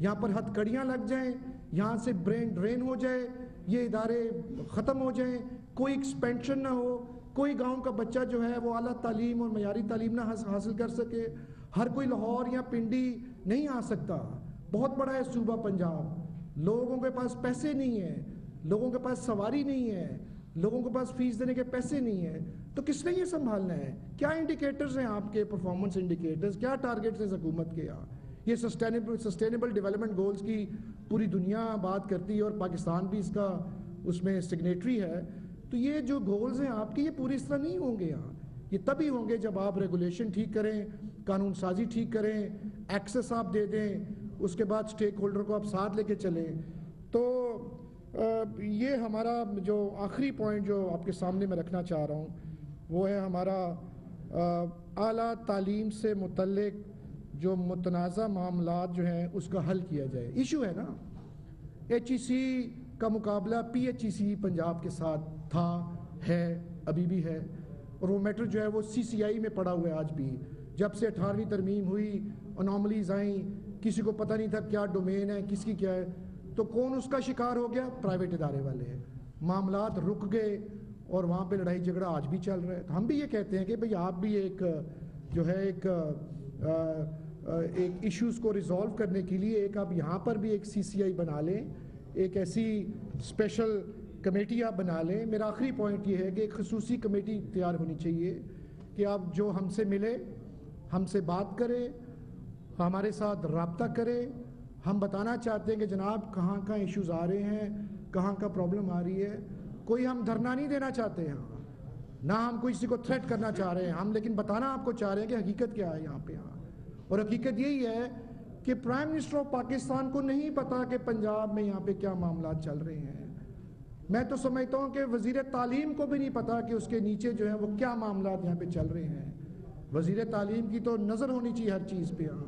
یہاں پر ہتھ کڑیاں لگ جائیں، یہاں سے برین ڈرین ہو جائے، یہ ادارے ختم ہو جائیں۔ کوئی ایکسپینشن نہ ہو۔ کوئی گاؤں کا بچہ جو ہے وہ اعلیٰ تعلیم اور معیاری تعلیم نہ حاصل کر سکے، ہر کوئی لاہور یا پنڈی نہیں آ سکتا۔ بہت بڑا ہے صوبہ پنجاب۔ لوگوں کے پاس پیسے نہیں ہیں، لوگوں کے پاس سواری نہیں ہے، لوگوں کے پاس فیس دینے کے پیسے نہیں ہیں۔ تو کس نے یہ سنبھالنا ہے؟ کیا انڈیکیٹرز ہیں آپ کے پرفارمنس انڈیکیٹرز کیا ٹارگیٹس ہیں حکومت کے؟ یہاں یہ سسٹینیبل سسٹینیبل ڈیولپمنٹ گولز کی پوری دنیا بات کرتی ہے اور پاکستان بھی اس کا اس میں سگنیٹری ہے۔ تو یہ جو گولز ہیں آپ کے، یہ پوری اس طرح نہیں ہوں گے یہاں. یہ تبھی ہوں گے جب آپ ریگولیشن ٹھیک کریں، قانون سازی ٹھیک کریں ایکسس آپ دے دیں، اس کے بعد سٹیک ہولڈر کو آپ ساتھ لے کے چلیں. تو یہ ہمارا جو آخری پوائنٹ جو آپ کے سامنے میں رکھنا چاہ رہا ہوں، وہ ہے ہمارا اعلیٰ تعلیم سے متعلق جو متنازع معاملات جو ہیں، اس کا حل کیا جائے. ایشو ہے نا. ایچ ای سی کا مقابلہ پی ایچ ای سی پنجاب کے ساتھ تھا، ہے، ابھی بھی ہے۔ اور وہ میٹر جو ہے وہ سی سی آئی میں پڑا ہوا ہے آج بھی۔ جب سے اٹھارہویں ترمیم ہوئی اناملیز آئیں، کسی کو پتہ نہیں تھا کیا ڈومین ہے، کس کی کیا ہے، تو کون اس کا شکار ہو گیا؟ پرائیویٹ ادارے والے ہیں۔ معاملات رک گئے اور وہاں پہ لڑائی جھگڑا آج بھی چل رہا ہے۔ تو ہم بھی یہ کہتے ہیں کہ بھئی آپ بھی ایک، جو ہے ایک ایک ایشوز کو ریزولو کرنے کے لیے ایک آپ یہاں پر بھی ایک سی سی آئی بنا لیں۔ ایک ایسی اسپیشل کمیٹی آپ بنا لیں، میرا آخری پوائنٹ یہ ہے کہ ایک خصوصی کمیٹی تیار ہونی چاہیے کہ آپ جو ہم سے ملے ہم سے بات کرے ہمارے ساتھ رابطہ کرے ہم بتانا چاہتے ہیں کہ جناب کہاں کہاں ایشوز آ رہے ہیں، کہاں کا پرابلم آ رہی ہے۔ کوئی ہم دھرنا نہیں دینا چاہتے ہیں نہ ہم کوئی کسی کو تھریٹ کرنا چاہ رہے ہیں۔ ہم لیکن بتانا آپ کو چاہ رہے ہیں کہ حقیقت کیا ہے یہاں پہ۔ یہاں اور حقیقت یہی ہے کہ پرائم منسٹر آف پاکستان کو نہیں پتا کہ پنجاب میں یہاں پہ کیا معاملات چل رہے ہیں۔ میں تو سمجھتا ہوں کہ وزیر تعلیم کو بھی نہیں پتا کہ اس کے نیچے جو ہے وہ کیا معاملات یہاں پہ چل رہے ہیں۔ وزیر تعلیم کی تو نظر ہونی چاہیے ہر چیز پہ یہاں۔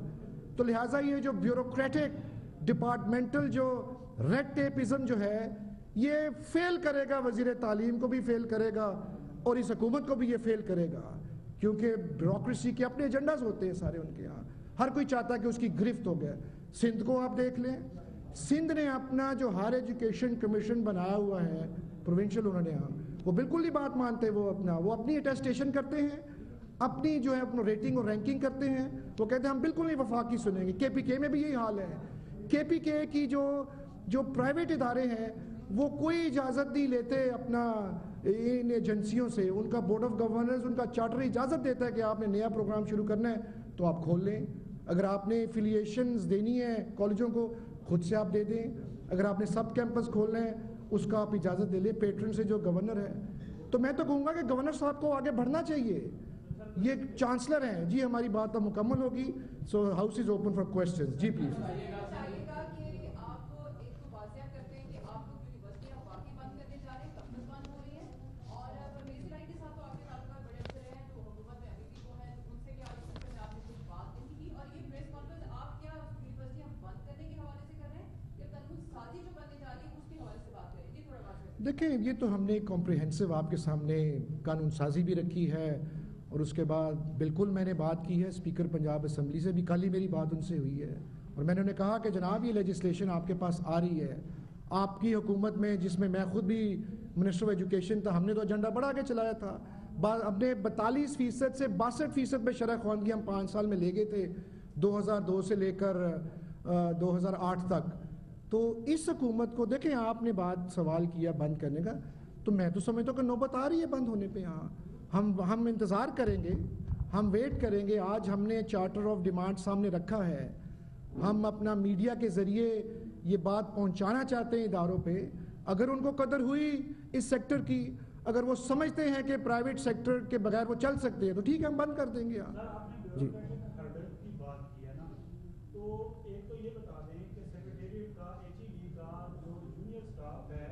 تو لہٰذا یہ جو بیوروکریٹک ڈپارٹمنٹل جو ریڈ ٹیپزم جو ہے، یہ فیل کرے گا، وزیر تعلیم کو بھی فیل کرے گا اور اس حکومت کو بھی یہ فیل کرے گا۔ کیونکہ بیوروکریسی کے اپنے ایجنڈاز ہوتے ہیں سارے ان کے یہاں۔ ہر کوئی چاہتا ہے کہ اس کی گرفت ہو گیا سندھ کو آپ دیکھ لیں۔ سندھ نے اپنا جو ہار ایجوکیشن کمیشن بنایا ہوا ہے، پروونشل انہوں نے یہاں وہ بالکل نہیں بات مانتے، وہ اپنا، وہ اپنی اٹیسٹیشن کرتے ہیں، اپنی جو ہے اپنا ریٹنگ اور رینکنگ کرتے ہیں، وہ کہتے ہیں ہم بالکل نہیں وفاقی سنیں گے۔ کے پی کے میں بھی یہی حال ہے۔ کے پی کے کی جو جو پرائیویٹ ادارے ہیں، وہ کوئی اجازت نہیں لیتے اپنا ان ایجنسیوں سے۔ ان کا بورڈ آف گورنرز ان کا چارٹر اجازت دیتا ہے کہ آپ نے نیا پروگرام شروع کرنا ہے، تو آپ کھول لیں۔ اگر آپ نے فیلیشنز دینی ہے کالجوں کو خود سے آپ دے دیں۔ اگر آپ نے سب کیمپس کھولنا ہے اس کا آپ اجازت دے لیں۔ پیٹرن سے جو گورنر ہے تو میں تو کہوں گا کہ گورنر صاحب کو آگے بڑھنا چاہیے۔ یہ چانسلر ہیں۔ جی ہماری بات تو مکمل ہوگی۔ So house is open for questions G please دیکھیں، یہ تو ہم نے کمپریہنسو آپ کے سامنے قانون سازی بھی رکھی ہے، اور اس کے بعد بالکل میں نے بات کی ہے اسپیکر پنجاب اسمبلی سے بھی کل ہی میری بات ان سے ہوئی ہے۔ اور میں نے انہیں کہا کہ جناب، یہ لیجسلیشن آپ کے پاس آ رہی ہے۔ آپ کی حکومت میں، جس میں میں خود بھی منسٹر آف ایجوکیشن تھا، ہم نے تو ایجنڈا بڑھا کے چلایا تھا۔ اپنے بتالیس فیصد سے باسٹھ فیصد میں شرح خواندگی ہم پانچ سال میں لے گئے تھے، دو ہزار دو سے لے کر دو ہزار آٹھ تک۔ تو اس حکومت کو دیکھیں آپ نے بات سوال کیا بند کرنے کا تو میں تو سمجھتا ہوں کہ نوبت آ رہی ہے بند ہونے پہ یہاں ہم ہم انتظار کریں گے ہم ویٹ کریں گے۔ آج ہم نے چارٹر آف ڈیمانڈ سامنے رکھا ہے۔ ہم اپنا میڈیا کے ذریعے یہ بات پہنچانا چاہتے ہیں اداروں پہ۔ اگر ان کو قدر ہوئی اس سیکٹر کی اگر وہ سمجھتے ہیں کہ پرائیویٹ سیکٹر کے بغیر وہ چل سکتے ہیں تو ٹھیک ہے ہم بند کر دیں گے یہاں جی کی بات کی ہے نا تو ایک تو یہ بتا دیں کہ سیکرٹیریٹ کا ایچ ای ڈی کا جو جونیئر سٹاف ہے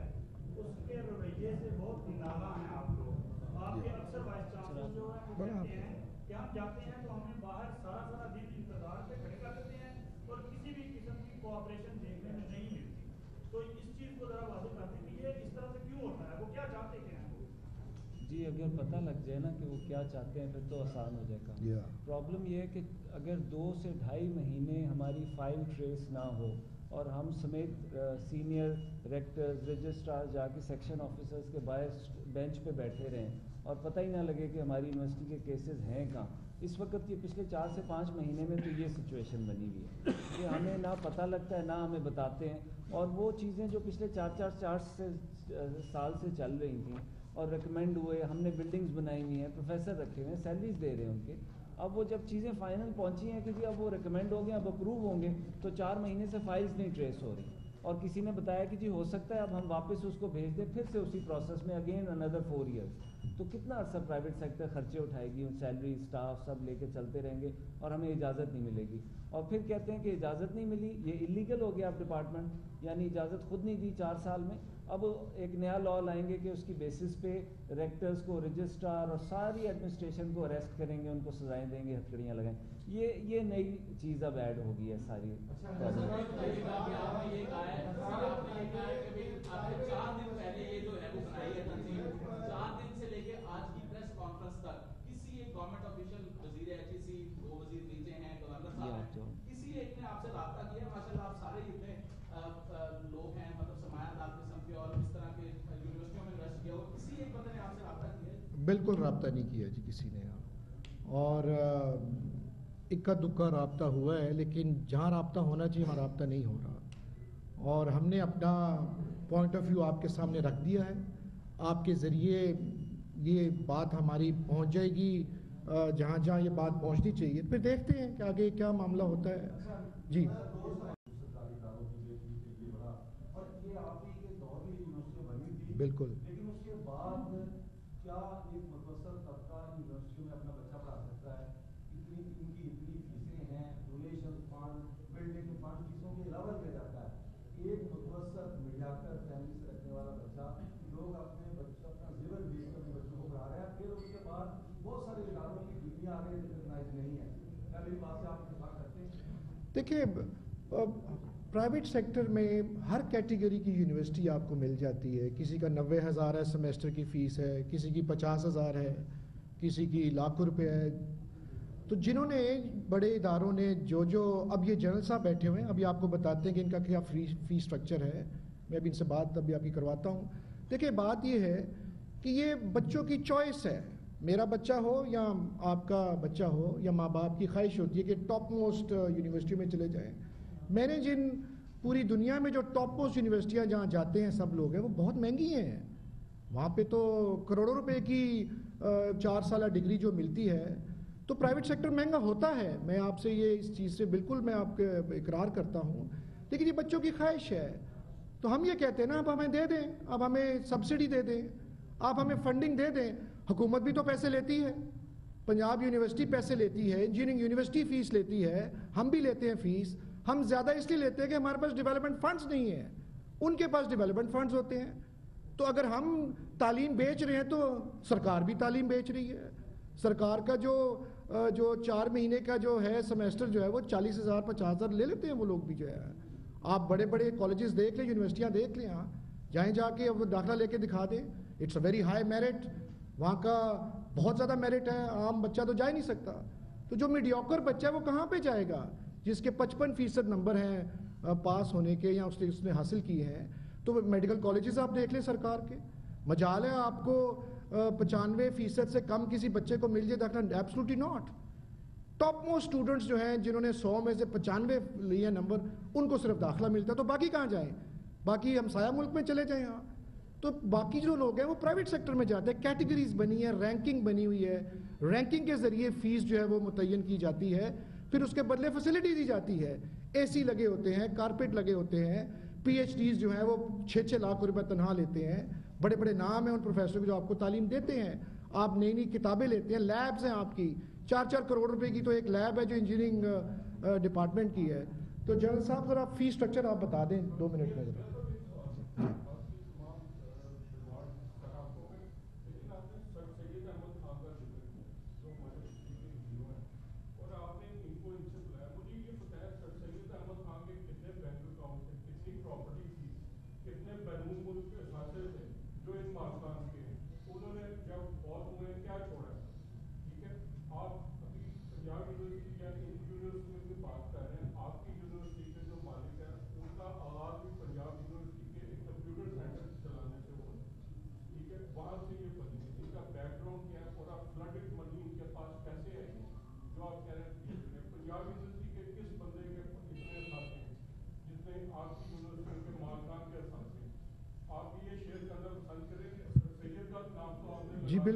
اس کے رویے سے بہت نالا ہیں آپ لوگ آپ کے اکثر وائس چانسلر جو ہے وہ کہتے ہیں کہ ہم جاتے ہیں تو ہمیں باہر سارا سارا دن انتظار پہ کھڑے کر دیتے ہیں اور کسی بھی قسم کی کوآپریشن دیکھنے میں نہیں ملتی تو اس چیز کو ذرا واضح کر دیں کہ یہ اس طرح سے کیوں ہوتا ہے؟ وہ کیا چاہتے کیا ہیں؟ وہ جی اگر پتہ لگ جائے نا کہ وہ کیا چاہتے ہیں پھر تو آسان ہو جائے گا۔ Yeah. پرابلم یہ ہے کہ اگر دو سے ڈھائی مہینے ہماری فائل ٹریس نہ ہو اور ہم سمیت سینئر ریکٹرز رجسٹرار جا کے سیکشن آفیسرز کے باعث بینچ پہ بیٹھے رہیں اور پتہ ہی نہ لگے کہ ہماری یونیورسٹی کے کیسز ہیں کہاں۔ اس وقت یہ پچھلے چار سے پانچ مہینے میں تو یہ سچویشن بنی ہوئی ہے کہ ہمیں نہ پتہ لگتا ہے، نہ ہمیں بتاتے ہیں۔ اور وہ چیزیں جو پچھلے چار چار چار سے، سال سے چل رہی تھیں اور ریکمینڈ ہوئے، ہم نے بلڈنگز بنائی ہوئی ہیں پروفیسر رکھے ہوئے ہیں سیلریز دے رہے ہیں ان کے۔ اب وہ جب چیزیں فائنل پہنچی ہیں کہ جی اب وہ ریکمینڈ ہو گئے، اب اپروو ہوں گے، تو چار مہینے سے فائلز نہیں ٹریس ہو رہی۔ اور کسی نے بتایا کہ جی ہو سکتا ہے، اب ہم واپس اس کو بھیج دیں، پھر سے اسی پروسیس میں اگین اندر فور ایئرس تو کتنا عرصہ پرائیویٹ سیکٹر خرچے اٹھائے گی؟ سیلری اسٹاف سب لے کے چلتے رہیں گے اور ہمیں اجازت نہیں ملے گی۔ اور پھر کہتے ہیں کہ اجازت نہیں ملی یہ انلیگل ہو گیا اب ڈپارٹمنٹ یعنی اجازت خود نہیں دی چار سال میں۔ اب ایک نیا لا لائیں گے کہ اس کی بیسس پہ ریکٹرز کو رجسٹرار اور ساری ایڈمنسٹریشن کو اریسٹ کریں گے ان کو سزائیں دیں گے ہتھکڑیاں لگائیں۔ یہ یہ نئی چیز اب ایڈ ہو گئی ہے ساری چار دن پہلے یہ جو ہے وہ بنائی ہے تنظیم چار دن سے لے کے آج کی پریس کانفرنس تک کسی ایک گورنمنٹ آفیشل وزیر ایچ سی دو وزیر نیچے ہیں گورنر صاحب ہیں کسی ایک نے آپ سے رابطہ کیا ماشاء اللہ آپ سارے اتنے لوگ ہیں مطلب سرمایہ دار قسم کے اور اس طرح کے یونیورسٹیوں میں انویسٹ کیا ہو کسی ایک بندے نے آپ سے رابطہ کیا ہے بالکل رابطہ نہیں کیا جی کسی نے۔ اور اکا دکا رابطہ ہوا ہے، لیکن جہاں رابطہ ہونا چاہیے، وہاں رابطہ نہیں ہو رہا۔ اور ہم نے اپنا پوائنٹ آف ویو آپ کے سامنے رکھ دیا ہے۔ آپ کے ذریعے یہ بات ہماری پہنچ جائے گی۔ جہاں جہاں یہ بات پہنچنی چاہیے۔ پھر دیکھتے ہیں کہ آگے کیا معاملہ ہوتا ہے۔ جی۔ بالکل لیکن اس کے بعد کیا ایک متوسط طبقہ یونیورسٹیوں میں اپنا بچہ پڑھا سکتا ہے اتنی ان کی اتنی فیسیں ہیں ڈونیشن فنڈ بلڈنگ فنڈ فیسوں کے علاوہ دیا جاتا ہے ایک متوسط میڈیاکر فیملی سے رکھنے والا بچہ لوگ اپنے بچوں اپنا زیور بیچ کر اپنے بچوں کو پڑھا رہے ہیں پھر اس کے بعد بہت سارے اداروں کی ڈگریاں آگے ریکگنائز نہیں ہے کیا میری بات سے آپ اتفاق کرتے ہیں دیکھیے پرائیویٹ سیکٹر میں ہر کیٹیگری کی یونیورسٹی آپ کو مل جاتی ہے۔ کسی کا نوے ہزار ہے، سمیسٹر کی فیس ہے، کسی کی پچاس ہزار ہے، کسی کی لاکھ روپے ہے۔ تو جنہوں نے، بڑے اداروں نے جو جو، اب یہ جنرل صاحب بیٹھے ہوئے ہیں، ابھی آپ کو بتاتے ہیں کہ ان کا کیا فی فی اسٹرکچر ہے۔ میں ابھی ان سے بات ابھی آپ کی کرواتا ہوں۔ دیکھیے بات یہ ہے کہ یہ بچوں کی چوائس ہے۔ میرا بچہ ہو یا آپ کا بچہ ہو یا ماں باپ کی خواہش ہوتی ہے کہ ٹاپ موسٹ یونیورسٹی میں چلے جائیں۔ میں نے جن پوری دنیا میں جو ٹاپ موسٹ یونیورسٹیاں جہاں جاتے ہیں سب لوگ ہیں، وہ بہت مہنگی ہیں۔ وہاں پہ تو کروڑوں روپے کی چار سالہ ڈگری جو ملتی ہے، تو پرائیویٹ سیکٹر مہنگا ہوتا ہے۔ میں آپ سے یہ اس چیز سے بالکل میں آپ کے اقرار کرتا ہوں۔ لیکن یہ بچوں کی خواہش ہے۔ تو ہم یہ کہتے ہیں نا، اب ہمیں دے دیں، اب ہمیں سبسڈی دے دیں آپ ہمیں فنڈنگ دے دیں۔ حکومت بھی تو پیسے لیتی ہے۔ پنجاب یونیورسٹی پیسے لیتی ہے انجینئرنگ یونیورسٹی فیس لیتی ہے، ہم بھی لیتے ہیں فیس ہم زیادہ اس لیے لیتے ہیں کہ ہمارے پاس ڈیولپمنٹ فنڈز نہیں ہیں۔ ان کے پاس ڈیولپمنٹ فنڈز ہوتے ہیں۔ تو اگر ہم تعلیم بیچ رہے ہیں تو سرکار بھی تعلیم بیچ رہی ہے۔ سرکار کا جو جو چار مہینے کا جو ہے سمیسٹر جو ہے وہ چالیس ہزار، پچاس ہزار لے لیتے ہیں وہ لوگ بھی جو ہے۔ آپ بڑے بڑے کالجز دیکھ لیں یونیورسٹیاں دیکھ لیں ہاں۔ جائیں جا کے وہ داخلہ لے کے دکھا دیں۔ It's a very high merit وہاں کا بہت زیادہ میرٹ ہے۔ عام بچہ تو جا ہی نہیں سکتا۔ تو جو میڈیوکر بچہ ہے وہ کہاں پہ جائے گا؟ جس کے پچپن فیصد نمبر ہیں پاس ہونے کے یا اس نے اس نے حاصل کیے ہیں، تو میڈیکل کالجز آپ دیکھ لیں سرکار کے۔ مجال ہے آپ کو پچانوے فیصد سے کم کسی بچے کو مل جائے داخلہ absolutely not top most students جو ہیں، جنہوں نے سو میں سے پچانوے لیے نمبر، ان کو صرف داخلہ ملتا ہے، تو باقی کہاں جائیں؟ باقی ہم سایہ ملک میں چلے جائیں ہاں۔ تو باقی جو لوگ ہیں، وہ پرائیویٹ سیکٹر میں جاتے ہیں کیٹیگریز بنی ہے رینکنگ بنی ہوئی ہے۔ رینکنگ کے ذریعے فیس جو ہے وہ متعین کی جاتی ہے۔ پھر اس کے بدلے فیسلٹی دی جاتی ہے۔ اے سی لگے ہوتے ہیں کارپیٹ لگے ہوتے ہیں۔ پی ایچ ڈیز جو ہیں وہ چھ چھ لاکھ روپے تنہا لیتے ہیں۔ بڑے بڑے نام ہیں ان پروفیسر جو آپ کو تعلیم دیتے ہیں۔ آپ نئی نئی کتابیں لیتے ہیں لیبز ہیں آپ کی۔ چار چار کروڑ روپے کی تو ایک لیب ہے جو انجینئرنگ ڈپارٹمنٹ کی ہے۔ تو جنرل صاحب ذرا فی اسٹرکچر آپ بتا دیں۔ دو منٹ میں ذرا۔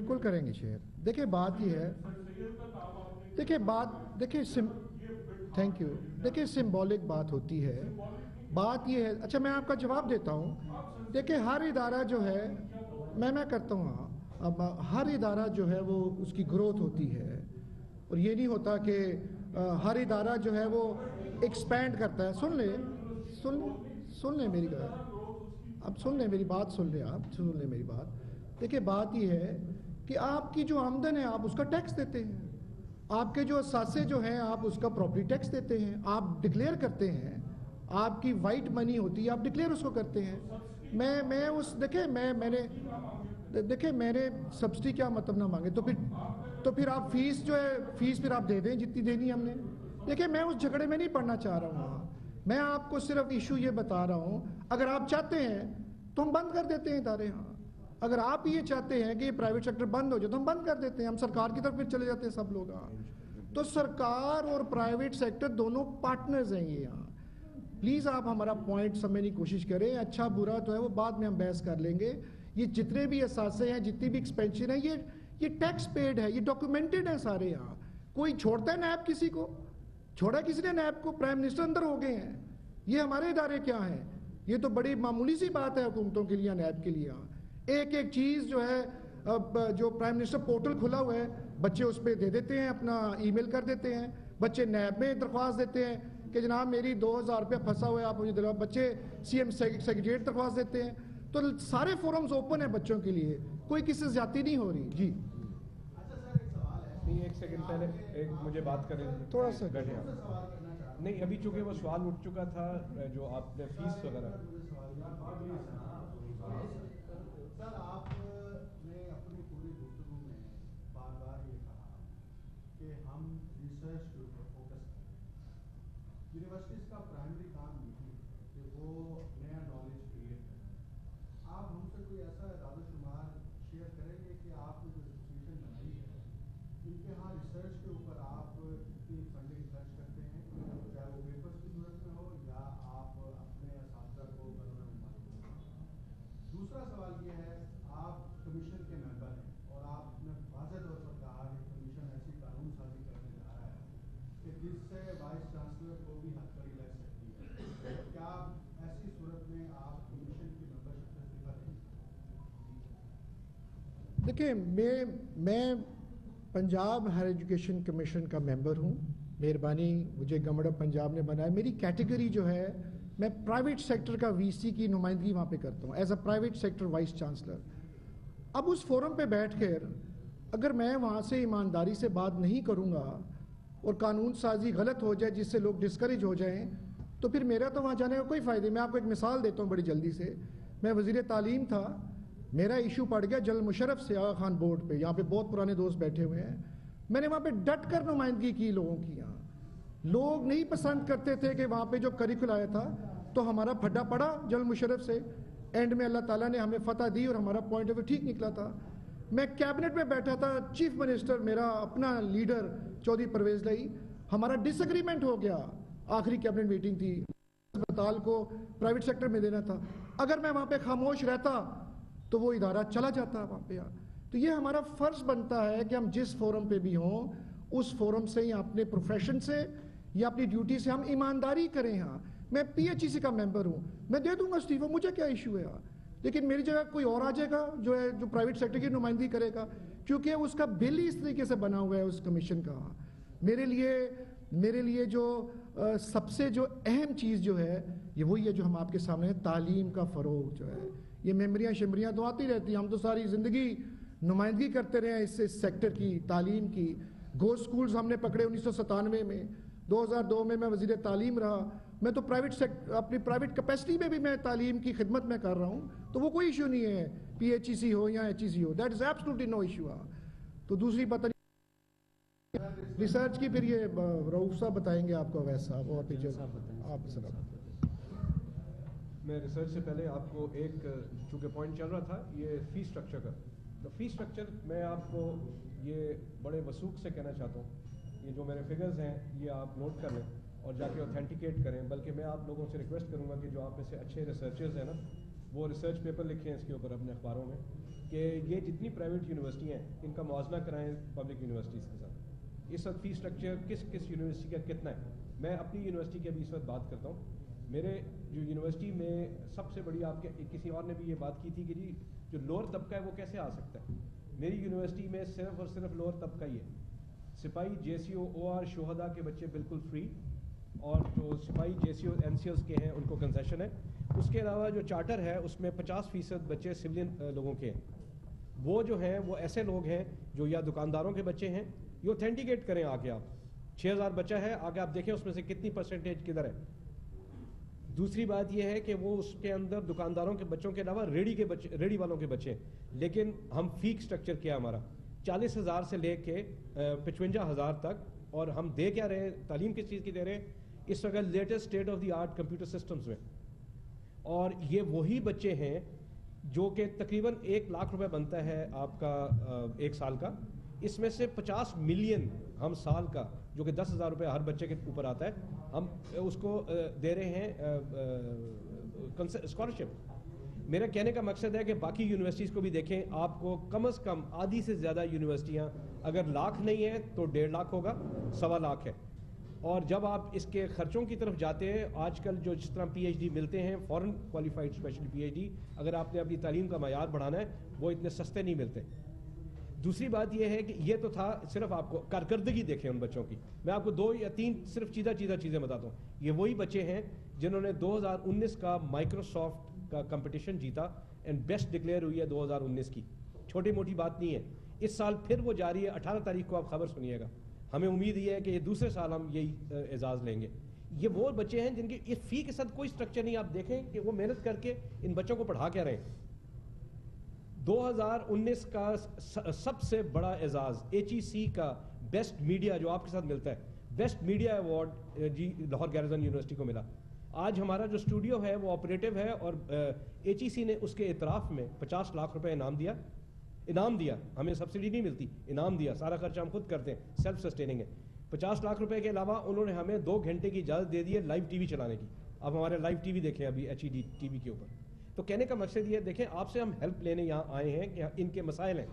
بالکل کریں گے شیئر دیکھیں بات یہ ہے۔ دیکھیں بات، دیکھیں سم تھینک یو دیکھیں سمبولک بات ہوتی ہے۔ بات یہ ہے اچھا میں آپ کا جواب دیتا ہوں۔ دیکھیں ہر ادارہ جو ہے، میں میں کرتا ہوں ہاں۔ اب ہر ادارہ جو ہے، وہ اس کی گروتھ ہوتی ہے۔ اور یہ نہیں ہوتا کہ ہر ادارہ جو ہے، وہ ایکسپینڈ کرتا ہے۔ سن لیں، سن سن لیں میری بات۔ اب سن لیں میری بات، سن لیں آپ، سن لیں میری بات۔ دیکھیں بات یہ ہے کہ آپ کی جو آمدن ہے، آپ اس کا ٹیکس دیتے ہیں۔ آپ کے جو اثاثے جو ہیں، آپ اس کا پراپرٹی ٹیکس دیتے ہیں۔ آپ ڈکلیئر کرتے ہیں۔ آپ کی وائٹ منی ہوتی ہے، آپ ڈکلیئر اس کو کرتے ہیں۔ میں میں اس، دیکھیں، میں میں نے، دیکھیں، میں نے سبسڈی کیا مطلب نہ مانگے۔ تو پھر تو پھر آپ فیس جو ہے فیس پھر آپ دے دیں جتنی دینی ہم نے۔ دیکھیں، میں اس جھگڑے میں نہیں پڑھنا چاہ رہا ہوں۔ میں آپ کو صرف ایشو یہ بتا رہا ہوں۔ اگر آپ چاہتے ہیں، تو ہم بند کر دیتے ہیں ادارے۔ ہاں۔ اگر آپ یہ چاہتے ہیں کہ یہ پرائیویٹ سیکٹر بند ہو جائے تو ہم بند کر دیتے ہیں، ہم سرکار کی طرف پھر چلے جاتے ہیں سب لوگ ہاں۔ تو سرکار اور پرائیویٹ سیکٹر دونوں پارٹنرز ہیں یہ یہاں پلیز آپ ہمارا پوائنٹ سمجھنے کی کوشش کریں اچھا برا تو ہے، وہ بعد میں ہم بحث کر لیں گے۔ یہ جتنے بھی اثاثے ہیں، جتنی بھی ایکسپینشن ہے یہ یہ ٹیکس پیڈ ہے، یہ ڈاکومنٹڈ ہے سارے یہاں کوئی چھوڑتا ہے نیب کسی کو؟ چھوڑا کسی نے نیب کو؟ پرائم منسٹر اندر ہو گئے ہیں۔ یہ ہمارے ادارے کیا ہیں؟ یہ تو بڑی معمولی سی بات ہے حکومتوں کے لیے، نیب کے لیے ہاں۔ ایک ایک چیز جو ہے جو پرائم منسٹر پورٹل کھلا ہوا ہے بچے اس پہ دے دیتے ہیں اپنا ای میل کر دیتے ہیں۔ بچے نیب میں درخواست دیتے ہیں کہ جناب میری دو ہزار روپیہ پھنسا ہوا ہے آپ مجھے دلوا بچے سی ایم سیکریٹریٹ درخواست دیتے ہیں۔ تو سارے فورمز اوپن ہیں بچوں کے لیے۔ کوئی کسی سے زیادتی نہیں ہو رہی۔ جی۔ نہیں ایک سیکنڈ پہلے ایک مجھے بات کریں تھوڑا سا۔ بیٹھے آپ۔ نہیں ابھی چونکہ وہ سوال اٹھ چکا تھا جو آپ نے فیس وغیرہ۔ سر، آپ نے اپنی پوری گفتگو میں بار بار یہ کہا کہ ہم ریسرچ کے اوپر فوکس کریں۔ یونیورسٹیز کا پرائمری کام نہیں ہے کہ وہ نیا نالج کریٹ کریں آپ ہم سے کوئی ایسا اعداد و شمار شیئر کریں گے کہ آپ نے جو انسٹیٹیوشن بنائی ہے ان کے ہاں ریسرچ کے اوپر آپ کتنی فنڈنگ خرچ کرتے ہیں چاہے وہ پیپرس کی صورت میں ہو یا آپ اپنے اساتذہ کو بنانا دوسرا سوال یہ ہے آپ کمیشن کے ممبر ہیں اور آپ نے واضح طور پر کہا کہ کمیشن ایسی قانون سازی کرنے جا رہا ہے کہ جس سے وائس چانسلر کو بھی ہتھ کڑی لگ سکتی ہے کیا ایسی صورت میں آپ کمیشن کی ممبرشپ سے استعفیٰ دیں دیکھیں میں میں پنجاب ہائر ایجوکیشن کمیشن کا ممبر ہوں۔ مہربانی، مجھے گورنمنٹ آف پنجاب نے بنایا۔ میری کیٹیگری جو ہے، میں پرائیویٹ سیکٹر کا وی سی کی نمائندگی وہاں پہ کرتا ہوں، as a private sector vice chancellor. اب اس فورم پہ بیٹھ کر، اگر میں وہاں سے ایمانداری سے بات نہیں کروں گا اور قانون سازی غلط ہو جائے، جس سے لوگ ڈسکریج ہو جائیں، تو پھر میرا تو وہاں جانے کا کوئی فائدہ میں آپ کو ایک مثال دیتا ہوں بڑی جلدی سے۔ میں وزیر تعلیم تھا۔ میرا ایشو پڑ گیا جل مشرف سے آغا خان بورڈ پہ، یہاں پہ بہت پرانے دوست بیٹھے ہوئے ہیں۔ میں نے وہاں پہ ڈٹ کر نمائندگی کی لوگوں کی یہاں۔ لوگ نہیں پسند کرتے تھے کہ وہاں پہ جو کریکل آیا تھا، تو ہمارا پھڈا پڑا جل مشرف سے۔ اینڈ میں اللہ تعالیٰ نے ہمیں فتح دی اور ہمارا پوائنٹ آف ویو ٹھیک نکلا تھا۔ میں کیبنٹ میں بیٹھا تھا چیف منسٹر میرا اپنا لیڈر چودھری پرویز لائی ہمارا ڈس اگریمنٹ ہو گیا۔ آخری کیبنٹ میٹنگ تھی۔ اسپتال کو پرائیویٹ سیکٹر میں دینا تھا۔ اگر میں وہاں پہ خاموش رہتا تو وہ ادارہ چلا جاتا ہے وہاں پہ تو یہ ہمارا فرض بنتا ہے کہ ہم جس فورم پہ بھی ہوں، اس فورم سے یا اپنے پروفیشن سے یا اپنی ڈیوٹی سے ہم ایمانداری کریں۔ ہاں میں پی ایچ ای سی کا ممبر ہوں۔ میں دے دوں گا اسٹیفو مجھے کیا ایشو ہے ہاں لیکن میری جگہ کوئی اور آ جائے گا جو ہے، جو پرائیویٹ سیکٹر کی نمائندگی کرے گا، کیونکہ اس کا بل ہی اس طریقے سے بنا ہوا ہے اس کمیشن کا۔ میرے لیے میرے لیے جو سب سے جو اہم چیز جو ہے، یہ وہی ہے جو ہم آپ کے سامنے تعلیم کا فروغ جو ہے۔ یہ میمریاں شمریاں تو آتی رہتی ہیں ہم تو ساری زندگی نمائندگی کرتے رہے ہیں اس سے سیکٹر کی تعلیم کی۔ گو سکولز ہم نے پکڑے انیس سو ستانوے میں دو ہزار دو میں میں وزیر تعلیم رہا۔ میں تو پرائیویٹ سیکٹر اپنی پرائیویٹ کیپیسٹی میں بھی میں تعلیم کی خدمت میں کر رہا ہوں تو وہ کوئی ایشو نہیں ہے۔ پی ایچ ای سی ہو یا H E C who that is absolutely no issue تو دوسری پتہ نہیں۔ ریسرچ کی پھر یہ روف صاحب بتائیں گے آپ کو ویسا اور پھر آپ۔ میں ریسرچ سے پہلے آپ کو ایک، چونکہ پوائنٹ چل رہا تھا، یہ فی اسٹرکچر کا۔ تو فی اسٹرکچر میں آپ کو یہ بڑے وسوخ سے کہنا چاہتا ہوں۔ یہ جو میرے فگرز ہیں، یہ آپ نوٹ کر لیں اور جا کے اوتھینٹیکیٹ کریں۔ بلکہ میں آپ لوگوں سے ریکویسٹ کروں گا کہ جو آپ میں سے اچھے ریسرچرز ہیں نا، وہ ریسرچ پیپر لکھیں اس کے اوپر اپنے اخباروں میں کہ یہ جتنی پرائیویٹ یونیورسٹی ہیں، ان کا موازنہ کرائیں پبلک یونیورسٹیز کے ساتھ۔ اس وقت فی اسٹرکچر کس کس یونیورسٹی کا کتنا ہے؟ میں اپنی یونیورسٹی کی ابھی اس وقت بات کرتا ہوں۔ میرے جو یونیورسٹی میں سب سے بڑی آپ کے کسی اور نے بھی یہ بات کی تھی کہ جی جو لوور طبقہ ہے وہ کیسے آ سکتا ہے؟ میری یونیورسٹی میں صرف اور صرف لوور طبقہ ہی ہے۔ سپاہی جے سی او او آر شہدا کے بچے بالکل فری اور جو سپاہی جے سی او این سی اوز کے ہیں، ان کو کنسیشن ہے۔ اس کے علاوہ جو چارٹر ہے، اس میں پچاس فیصد بچے سولین لوگوں کے ہیں۔ وہ جو ہیں، وہ ایسے لوگ ہیں جو یا دکانداروں کے بچے ہیں، یہ اوتھینٹیکیٹ کریں آگے آپ۔ چھ ہزار بچہ ہے، آگے آپ دیکھیں اس میں سے کتنی پرسنٹیج کدھر ہے۔ دوسری بات یہ ہے کہ وہ اس کے اندر دکانداروں کے بچوں کے علاوہ ریڈی کے بچے ریڈی والوں کے بچے لیکن ہم فیک سٹرکچر کیا ہمارا؟ چالیس ہزار سے لے کے پچونجا ہزار تک، اور ہم دے کیا رہے ہیں؟ تعلیم کس چیز کی دے رہے ہیں؟ اس وقت latest state of the art computer systems میں۔ اور یہ وہی بچے ہیں جو کہ تقریباً ایک لاکھ روپے بنتا ہے آپ کا ایک سال کا۔ اس میں سے پچاس ملین ہم سال کا جو کہ دس ہزار روپے ہر بچے کے اوپر آتا ہے، ہم اس کو دے رہے ہیں اسکالرشپ میرا کہنے کا مقصد ہے کہ باقی یونیورسٹیز کو بھی دیکھیں، آپ کو کم از کم آدھی سے زیادہ یونیورسٹیاں اگر لاکھ نہیں ہے تو ڈیڑھ لاکھ ہوگا، سوا لاکھ ہے۔ اور جب آپ اس کے خرچوں کی طرف جاتے ہیں، آج کل جو جس طرح پی ایچ ڈی ملتے ہیں foreign qualified specially P H D اگر آپ نے اپنی تعلیم کا معیار بڑھانا ہے، وہ اتنے سستے نہیں ملتے۔ دوسری بات یہ ہے کہ یہ تو تھا صرف آپ کو کارکردگی دیکھیں ان بچوں کی۔ میں آپ کو دو یا تین صرف چیزہ چیزہ چیزیں بتاتا ہوں۔ یہ وہی بچے ہیں جنہوں نے دو ہزار انیس کا مائکروسافٹ کا کمپٹیشن جیتا اینڈ بیسٹ ڈکلیئر ہوئی ہے دو ہزار انیس کی۔ چھوٹی موٹی بات نہیں ہے۔ اس سال پھر وہ جاری ہے، اٹھارہ تاریخ کو آپ خبر سنیے گا۔ ہمیں امید یہ ہے کہ یہ دوسرے سال ہم یہی اعزاز لیں گے۔ یہ وہ بچے ہیں جن کی یہ فی کے ساتھ کوئی سٹرکچر نہیں، آپ دیکھیں کہ وہ محنت کر کے ان بچوں کو پڑھا کے رہے ہیں۔ دو ہزار انیس کا سب سے بڑا اعزاز ایچ ای سی کا بیسٹ میڈیا جو آپ کے ساتھ ملتا ہے بیسٹ میڈیا ایوارڈ جی لاہور گیرزن یونیورسٹی کو ملا۔ آج ہمارا جو اسٹوڈیو ہے، وہ آپریٹو ہے اور ایچ ای سی نے اس کے اطراف میں پچاس لاکھ روپے انعام دیا۔ انعام دیا، ہمیں سبسڈی نہیں ملتی، انعام دیا، سارا خرچہ ہم خود کرتے ہیں سیلف سسٹیننگ ہے۔ پچاس لاکھ روپے کے علاوہ انہوں نے ہمیں دو گھنٹے کی اجازت دے دی ہے لائیو ٹی وی چلانے کی۔ اب ہمارے لائیو ٹی وی دیکھیں ابھی H E D T V کے اوپر۔ تو کہنے کا مقصد یہ دیکھیں، آپ سے ہم ہیلپ لینے یہاں آئے ہیں کہ ان کے مسائل ہیں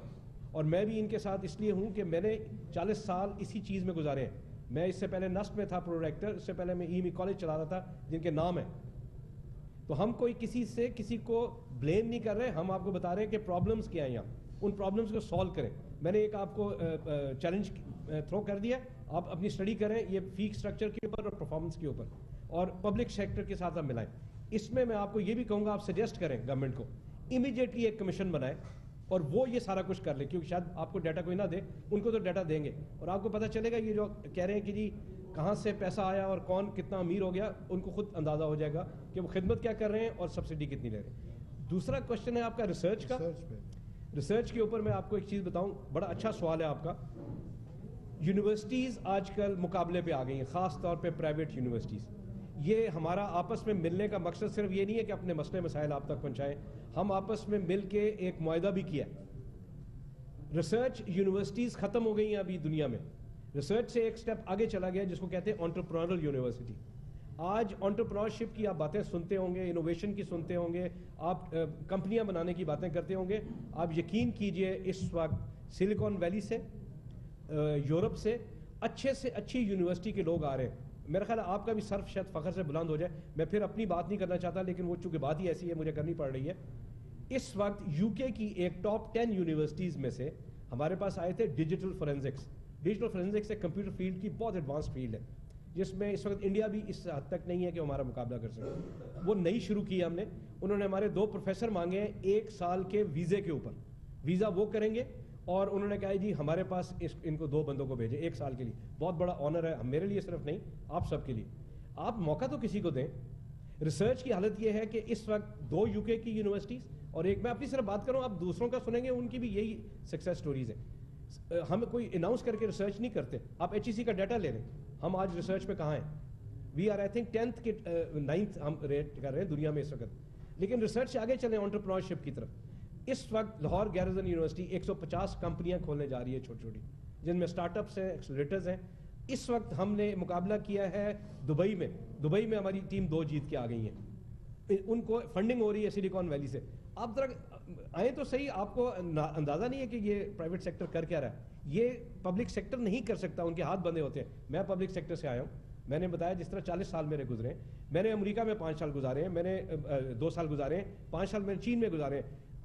اور میں بھی ان کے ساتھ اس لیے ہوں کہ میں نے چالیس سال اسی چیز میں گزارے ہیں۔ میں اس سے پہلے نسٹ میں تھا پروڈیکٹر، اس سے پہلے میں ای می کالج چلا رہا تھا جن کے نام ہیں۔ تو ہم کوئی کسی سے کسی کو بلیم نہیں کر رہے، ہم آپ کو بتا رہے ہیں کہ پرابلمس کیا ہیں یہاں۔ ان پرابلمس کو سالو کریں۔ میں نے ایک آپ کو چیلنج تھرو کر دیا۔ آپ اپنی اسٹڈی کریں، یہ فی اسٹرکچر کے اوپر اور پرفارمنس کے اوپر اور پبلک سیکٹر کے ساتھ آپ ملائیں۔ اس میں میں آپ کو یہ بھی کہوں گا آپ سجیسٹ کریں گورنمنٹ کو۔ امیڈیٹلی ایک کمیشن بنائے اور وہ یہ سارا کچھ کر لے کیونکہ شاید آپ کو ڈیٹا کوئی نہ دے ان کو تو ڈیٹا دیں گے۔ اور آپ کو پتہ چلے گا یہ جو کہہ رہے ہیں کہ جی کہاں سے پیسہ آیا اور کون کتنا امیر ہو گیا ان کو خود اندازہ ہو جائے گا کہ وہ خدمت کیا کر رہے ہیں اور سبسڈی کتنی لے رہے ہیں۔ دوسرا کوشچن ہے آپ کا ریسرچ کا۔ ریسرچ کے اوپر میں آپ کو ایک چیز بتاؤں بڑا اچھا سوال ہے آپ کا۔ یونیورسٹیز آج کل مقابلے پہ آ گئی ہیں خاص طور پہ پرائیویٹ یونیورسٹیز یہ ہمارا آپس میں ملنے کا مقصد صرف یہ نہیں ہے کہ اپنے مسئلے مسائل آپ تک پہنچائیں۔ ہم آپس میں مل کے ایک معاہدہ بھی کیا۔ ریسرچ یونیورسٹیز ختم ہو گئی ہیں ابھی دنیا میں۔ ریسرچ سے ایک سٹیپ آگے چلا گیا جس کو کہتے ہیں آنٹرپرونرل یونیورسٹی آج آنٹرپرونرشپ کی آپ باتیں سنتے ہوں گے انوویشن کی سنتے ہوں گے، آپ کمپنیاں بنانے کی باتیں کرتے ہوں گے۔ آپ یقین کیجیے اس وقت سلیکون ویلی سے یورپ سے اچھے سے اچھی یونیورسٹی کے لوگ آ رہے ہیں۔ میرا خیال ہے آپ کا بھی صرف شاید فخر سے بلند ہو جائے۔ میں پھر اپنی بات نہیں کرنا چاہتا، لیکن وہ چونکہ بات ہی ایسی ہے، مجھے کرنی پڑ رہی ہے۔ اس وقت یو کے کی ایک ٹاپ ٹین یونیورسٹیز میں سے ہمارے پاس آئے تھے ڈیجیٹل فورینزکس ڈیجیٹل فورینزکس ایک کمپیوٹر فیلڈ کی بہت ایڈوانس فیلڈ ہے۔ جس میں اس وقت انڈیا بھی اس حد تک نہیں ہے کہ ہمارا مقابلہ کر سکے۔ وہ نئی شروع کی ہم نے۔ انہوں نے ہمارے دو پروفیسر مانگے ہیں، ایک سال کے ویزے کے اوپر۔ ویزا وہ کریں گے اور انہوں نے کہا جی ہمارے پاس اس ان کو دو بندوں کو بھیجے ایک سال کے لیے۔ بہت بڑا آنر ہے میرے لیے صرف نہیں، آپ سب کے لیے۔ آپ موقع تو کسی کو دیں۔ ریسرچ کی حالت یہ ہے کہ اس وقت دو یو کے کی یونیورسٹیز اور ایک میں اپنی صرف بات کروں، آپ دوسروں کا سنیں گے، ان کی بھی یہی سکسیس سٹوریز ہیں۔ ہم کوئی اناؤنس کر کے ریسرچ نہیں کرتے۔ آپ ایچ ای سی کا ڈیٹا لے لیں۔ ہم آج ریسرچ میں کہاں ہیں؟ We are I think tenth کے نائنتھ ہم ریٹ کر رہے ہیں دنیا میں اس وقت۔ لیکن ریسرچ آگے چلیں آنٹرپرونرشپ کی طرف۔ اس وقت لاہور گیرزن یونیورسٹی ایک سو پچاس کمپنیاں کھولنے جا رہی ہے چھوٹی چھوٹی، جن میں سٹارٹ اپس ہیں ایکسلریٹرز ہیں۔ اس وقت ہم نے مقابلہ کیا ہے دبئی میں۔ دبئی میں ہماری ٹیم دو جیت کے آ گئی ہیں۔ ان کو فنڈنگ ہو رہی ہے سلیکون ویلی سے۔ آپ ذرا آئیں تو صحیح، آپ کو اندازہ نہیں ہے کہ یہ پرائیویٹ سیکٹر کر کیا رہا ہے۔ یہ پبلک سیکٹر نہیں کر سکتا، ان کے ہاتھ بندے ہوتے ہیں۔ میں پبلک سیکٹر سے آیا ہوں۔ میں نے بتایا جس طرح چالیس سال میرے گزرے ہیں۔ میں نے امریکہ میں پانچ سال گزارے ہیں۔ میں نے دو سال گزارے ہیں۔ پانچ سال میں چین میں گزارے ہیں۔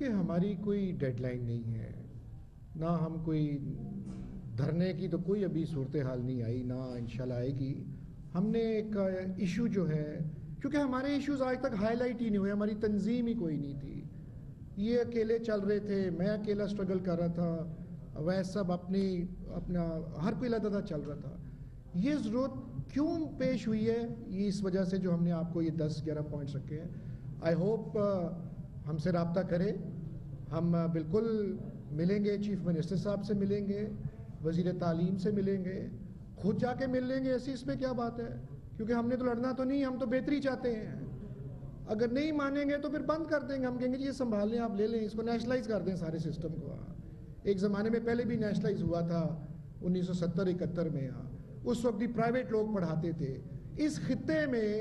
کہ ہماری کوئی ڈیڈ لائن نہیں ہے، نہ ہم کوئی دھرنے کی تو کوئی ابھی صورتحال نہیں آئی، نہ انشاءاللہ آئے گی۔ ہم نے ایک ایشو جو ہے، کیونکہ ہمارے ایشوز آج تک ہائی لائٹ ہی نہیں ہوئے، ہماری تنظیم ہی کوئی نہیں تھی۔ یہ اکیلے چل رہے تھے، میں اکیلا سٹرگل کر رہا تھا، وہ سب اپنی، اپنا، ہر کوئی لگتا تھا چل رہا تھا۔ یہ ضرورت کیوں پیش ہوئی ہے؟ یہ اس وجہ سے جو ہم نے آپ کو یہ دس گیارہ پوائنٹس رکھے ہیں۔ آئی ہوپ ہم سے رابطہ کرے ہم بالکل ملیں گے، چیف منسٹر صاحب سے ملیں گے، وزیر تعلیم سے ملیں گے، خود جا کے مل لیں گے۔ ایسی اس میں کیا بات ہے؟ کیونکہ ہم نے تو لڑنا تو نہیں، ہم تو بہتری چاہتے ہیں۔ اگر نہیں مانیں گے تو پھر بند کر دیں گے۔ ہم کہیں گے جی یہ سنبھال لیں، آپ لے لیں، اس کو نیشنلائز کر دیں سارے سسٹم کو۔ ایک زمانے میں پہلے بھی نیشنلائز ہوا تھا، انیس سو ستر، اکہتر میں۔ اس وقت بھی پرائیویٹ لوگ پڑھاتے تھے۔ اس خطے میں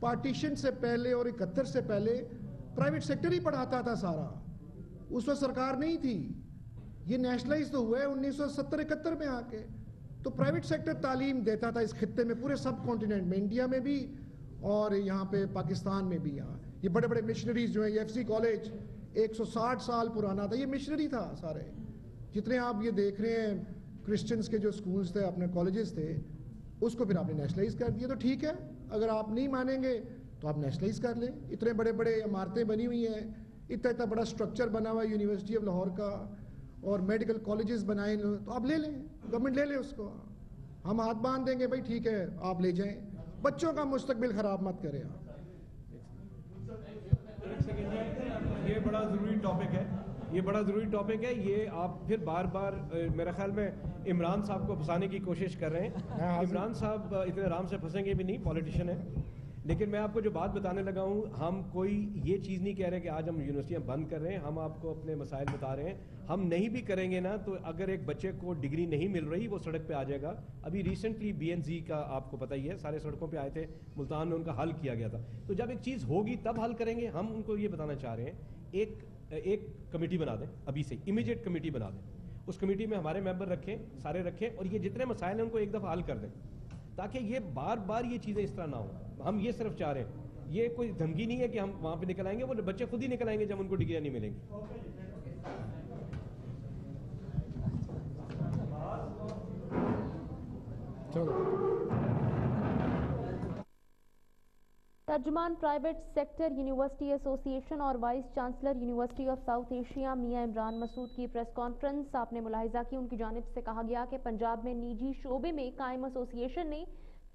پارٹیشن سے پہلے اور اکہتر سے پہلے پرائیویٹ سیکٹر ہی پڑھاتا تھا سارا۔ اس وقت سرکار نہیں تھی۔ یہ نیشنلائز تو ہوا ہے انیس سو ستر اکہتر میں آ کے۔ تو پرائیویٹ سیکٹر تعلیم دیتا تھا اس خطے میں پورے سب کانٹیننٹ میں، انڈیا میں بھی اور یہاں پہ پاکستان میں بھی۔ یہاں یہ بڑے بڑے مشنریز جو ہیں، یہ ایف سی کالج ایک سو ساٹھ سال پرانا تھا۔ یہ مشنری تھا سارے۔ جتنے آپ یہ دیکھ رہے ہیں کرسچنس کے جو سکولز تھے، اپنے کالجز تھے، اس کو پھر آپ نے نیشنلائز کر دیا۔ تو ٹھیک ہے، اگر آپ نہیں مانیں گے تو آپ نیشنلائز کر لیں۔ اتنے بڑے بڑے عمارتیں بنی ہوئی ہیں۔ اتنا اتنا بڑا اسٹرکچر بنا ہوا ہے یونیورسٹی آف لاہور کا۔ اور میڈیکل کالجز بنائے تو آپ لے لیں۔ گورنمنٹ لے لیں اس کو۔ ہم ہاتھ باندھ دیں گے بھائی ٹھیک ہے آپ لے جائیں۔ بچوں کا مستقبل خراب مت کریں آپ۔ یہ بڑا ضروری ٹاپک ہے۔ یہ بڑا ضروری ٹاپک ہے۔ یہ آپ پھر بار بار میرے خیال میں عمران صاحب کو پھنسانے کی کوشش کر رہے ہیں۔ ہاں، عمران صاحب اتنے آرام سے پھنسیں گے بھی نہیں پالیٹیشین ہے لیکن میں آپ کو جو بات بتانے لگا ہوں، ہم کوئی یہ چیز نہیں کہہ رہے کہ آج ہم یونیورسٹیاں بند کر رہے ہیں، ہم آپ کو اپنے مسائل بتا رہے ہیں۔ ہم نہیں بھی کریں گے نا تو اگر ایک بچے کو ڈگری نہیں مل رہی، وہ سڑک پہ آ جائے گا۔ ابھی ریسنٹلی بی این زی کا آپ کو پتہ ہی ہے، سارے سڑکوں پہ آئے تھے، ملتان میں ان کا حل کیا گیا تھا۔ تو جب ایک چیز ہوگی، تب حل کریں گے۔ ہم ان کو یہ بتانا چاہ رہے ہیں، ایک ایک کمیٹی بنا دیں، ابھی سے امیجیٹ کمیٹی بنا دیں۔ اس کمیٹی میں ہمارے ممبر رکھیں، سارے رکھیں اور یہ جتنے مسائل ہیں، ان کو ایک دفعہ حل کر دیں۔ تاکہ یہ بار بار یہ چیزیں اس طرح نہ ہوں۔ ہم یہ صرف چاہ رہے ہیں۔ یہ کوئی دھمکی نہیں ہے کہ ہم وہاں پہ نکل آئیں گے، وہ بچے خود ہی نکل آئیں گے جب ان کو ڈگریاں نہیں ملیں گی۔ چلو۔ ترجمان private sector university association اور vice chancellor university of South Asia Mian Imran Masood کی پریس کانفرنس آپ نے ملاحظہ کی، ان کی جانب سے کہا گیا کہ پنجاب میں نجی شعبے میں قائم ایسوسی ایشن نے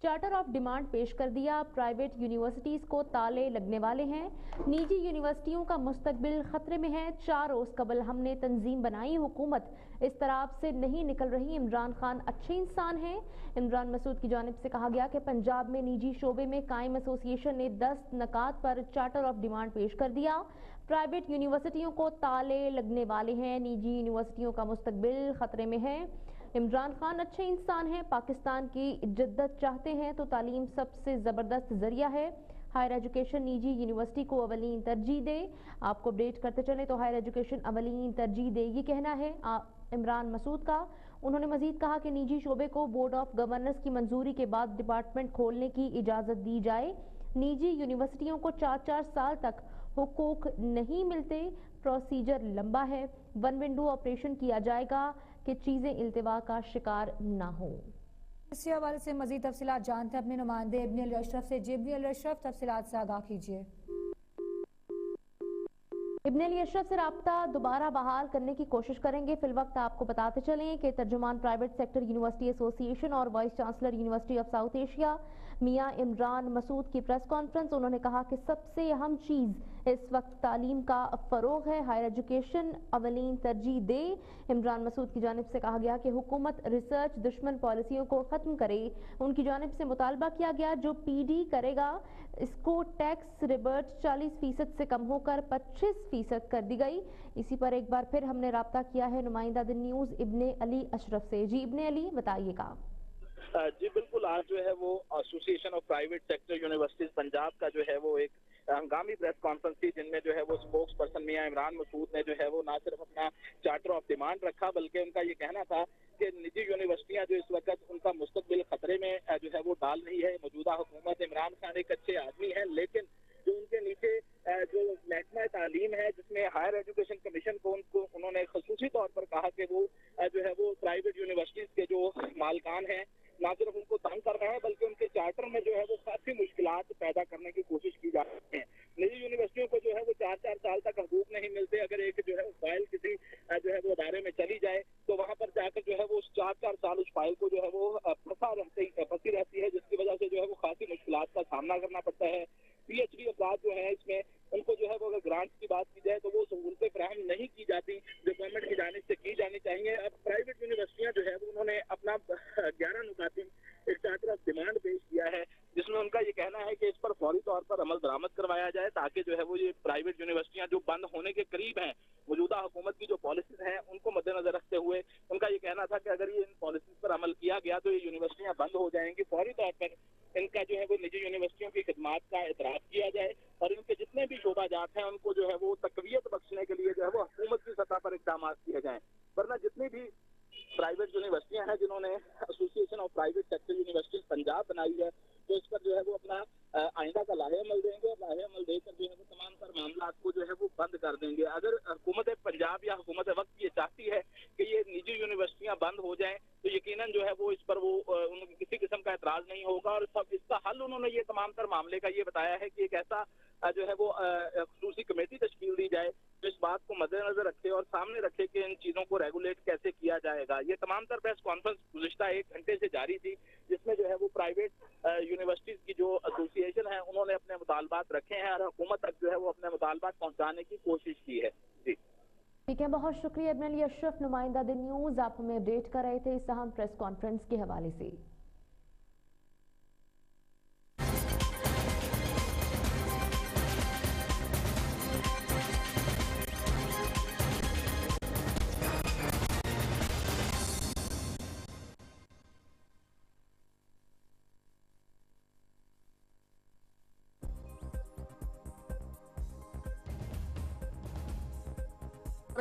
چارٹر آف ڈیمانڈ پیش کر دیا۔ پرائیویٹ یونیورسٹیز کو تالے لگنے والے ہیں۔ نجی یونیورسٹیوں کا مستقبل خطرے میں ہے۔ چار روز قبل ہم نے تنظیم بنائی۔ حکومت اس طرح سے نہیں نکل رہی۔ عمران خان اچھے انسان ہیں۔ عمران مسعود کی جانب سے کہا گیا کہ پنجاب میں نجی شعبے میں قائم اسوسییشن نے دس نکات پر چارٹر آف ڈیمانڈ پیش کر دیا۔ پرائیویٹ یونیورسٹیوں کو تالے لگنے والے ہیں۔ نجی یونیورسٹیوں کا مستقبل خطرے میں ہے۔ عمران خان اچھے انسان ہیں، پاکستان کی جدت چاہتے ہیں تو تعلیم سب سے زبردست ذریعہ ہے۔ ہائر ایجوکیشن نجی یونیورسٹی کو اولین ترجیح دے۔ آپ کو اپڈیٹ کرتے چلیں تو ہائر ایجوکیشن اولین ترجیح دے، یہ کہنا ہے عمران مسعود کا۔ انہوں نے مزید کہا کہ نجی شعبے کو بورڈ آف گورننس کی منظوری کے بعد ڈپارٹمنٹ کھولنے کی اجازت دی جائے۔ نجی یونیورسٹیوں کو چار چار سال تک حقوق نہیں ملتے، پروسیجر لمبا ہے۔ ون ونڈو آپریشن کیا جائے گا۔ کہ چیزیں التوا کا شکار نہ ہوں۔ اسی حوالے سے مزید تفصیلات جانتے ہیں۔ اپنے نمائندے ابن الاشرف سے۔ جی، جبنی الاشرف تفصیلات سے آگاہ کیجیے ابن علی اشرف سے رابطہ دوبارہ بحال کرنے کی کوشش کریں گے۔ فی الوقت آپ کو بتاتے چلیں کہ ترجمان private sector university association اور vice chancellor university of South Asia Mian Imran Masood کی پریس کانفرنس انہوں نے کہا کہ سب سے اہم چیز اس وقت تعلیم کا فروغ ہے۔ ہائر ایجوکیشن اولین ترجیح دے۔ عمران مسعود کی جانب سے کہا گیا کہ حکومت ریسرچ دشمن پالیسیوں کو ختم کرے۔ ان کی جانب سے مطالبہ کیا گیا، جو پی ڈی کرے گا، اس کو ٹیکس ریبرٹ چالیس فیصد سے کم ہو کر پچیس فیصد کر دی گئی۔ اسی پر ایک بار پھر ہم نے رابطہ کیا ہے نمائندہ دن نیوز ابن علی اشرف سے۔ جی ابن علی، بتائیے گا جی بالکل، آج جو ہے وہ ایسوسی آف پرائیویٹ سیکٹر یونیورسٹیز پنجاب کا جو ہے وہ ایک ہنگامی پریس کانفرنس تھی، جن میں جو ہے وہ اسپوکس پرسن میاں عمران مسعود نے جو ہے وہ نہ صرف اپنا چارٹر آف ڈیمانڈ رکھا، بلکہ ان کا یہ کہنا تھا کہ نجی یونیورسٹیاں جو اس وقت ان کا مستقبل خطرے میں جو ہے وہ ڈال رہی ہے۔ موجودہ حکومت عمران خان ایک اچھے آدمی ہیں، لیکن جو ان کے نیچے جو محکمہ تعلیم ہے، جس میں ہائر ایجوکیشن کمیشن کو ان کو، انہوں نے خصوصی طور پر کہا کہ وہ جو ہے وہ پرائیویٹ یونیورسٹیز کے جو مالکان ہیں نہ صرف ان کو تنگ کر رہا ہے بلکہ ان کے چارٹر میں جو ہے وہ کافی مشکلات پیدا کرنے کی کوشش کی جا رہی ہے نجی یونیورسٹیوں کو جو ہے وہ چار چار سال تک حقوق نہیں ملتے۔ اگر ایک جو ہے فائل کسی جو ہے وہ ادارے میں چلی جائے، تو وہاں پر جا کر جو ہے وہ اس چار چار سال اس فائل کو جو ہے وہ پھنسا رہتی پھنسی رہتی ہے، جس کی وجہ سے جو ہے وہ خاصی مشکلات کا سامنا کرنا پڑتا ہے۔ پی ایچ ڈی افراد جو ہے اس میں ان کو جو ہے وہ اگر گرانٹ کی بات کی جائے تو وہ سہولتیں فراہم نہیں کی جاتی جو گورنمنٹ کی جانب سے کی جانی چاہیے۔ اب پرائیویٹ یونیورسٹیاں جو ہے وہ انہوں نے اپنا گیارہ نکاتی اسٹارٹر آف ڈیمانڈ پیش کیا ہے، جس میں ان کا یہ کہنا ہے کہ اس پر فوری طور پر عمل درآمد کروایا جائے تاکہ جو ہے وہ یہ پرائیویٹ یونیورسٹیاں جو بند ہونے کے قریب ہیں، موجودہ حکومت کی جو پالیسیز ہیں ان کو مد نظر رکھتے ہوئے ان کا یہ کہنا تھا کہ اگر یہ ان پالیسیز پر عمل کیا گیا تو یہ یونیورسٹیاں بند ہو جائیں گی۔ فوری طور پر ان کا جو ہے وہ نجی یونیورسٹیوں کی خدمات کا اعتراف کیا جائے اور ان کے جتنے بھی شعبہ جات ہیں، ان کو جو ہے وہ تقویت بخشنے کے لیے جو ہے وہ حکومت کی سطح پر اقدامات کیے جائیں۔ ورنہ جتنی بھی پرائیویٹ یونیورسٹیاں ہیں جنہوں نے association of private sector university Punjab بنائی ہے، تو اس پر جو ہے وہ اپنا آئندہ کا لاہے عمل دیں گے۔ اور لاہے عمل دے کر جو ہے وہ تمام تر معاملات کو جو ہے وہ بند کر دیں گے۔ اگر حکومت پنجاب یا حکومت وقت یہ چاہتی ہے کہ یہ نجی یونیورسٹیاں بند ہو جائیں، تو یقیناً جو ہے وہ اس پر وہ ان کسی قسم کا اعتراض نہیں ہوگا۔ اور اس کا حل انہوں نے یہ تمام تر معاملے کا یہ بتایا ہے کہ ایک ایسا جو ہے وہ خصوصی کمیٹی تشکیل دی جائے، جو اس بات کو مد نظر رکھے اور سامنے رکھے کہ ان چیزوں کو ریگولیٹ کیسے کیا جائے گا۔ یہ تمام تر پریس کانفرنس گزشتہ ایک گھنٹے سے جاری تھی، جس میں جو ہے وہ پرائیویٹ یونیورسٹیز کی جو ایسوسی ایشن ہے انہوں نے اپنے مطالبات رکھے ہیں اور حکومت تک جو ہے وہ اپنے مطالبات پہنچانے کی کوشش کی ہے۔ جی۔ ٹھیک ہے، بہت شکریہ ابن علی اشرف، نمائندہ دن نیوز، آپ ہمیں اپڈیٹ کر رہے تھے اس اہم پریس کانفرنس کے حوالے سے۔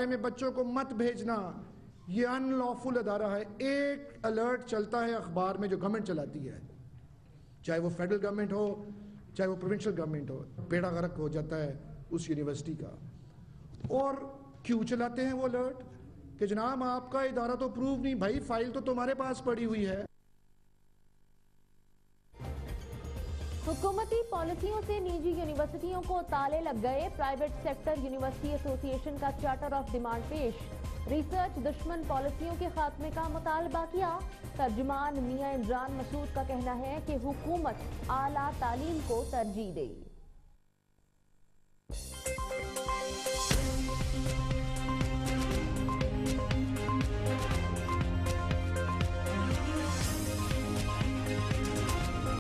علاقے میں بچوں کو مت بھیجنا، یہ ان لافل ادارہ ہے۔ ایک الرٹ چلتا ہے اخبار میں جو گورنمنٹ چلاتی ہے۔ چاہے وہ فیڈرل گورنمنٹ ہو، چاہے وہ پروونشل گورنمنٹ ہو پیڑا غرق ہو جاتا ہے اس یونیورسٹی کا۔ اور کیوں چلاتے ہیں وہ الرٹ کہ جناب، آپ کا ادارہ تو پروو نہیں، بھائی فائل تو تمہارے پاس پڑی ہوئی ہے۔ حکومتی پالیسیوں سے نجی یونیورسٹیوں کو تالے لگ گئے۔ Private sector university association کا چارٹر آف ڈیمانڈ پیش۔ ریسرچ دشمن پالیسیوں کے خاتمے کا مطالبہ کیا۔ ترجمان میاں عمران مسعود کا کہنا ہے کہ حکومت اعلیٰ تعلیم کو ترجیح دے۔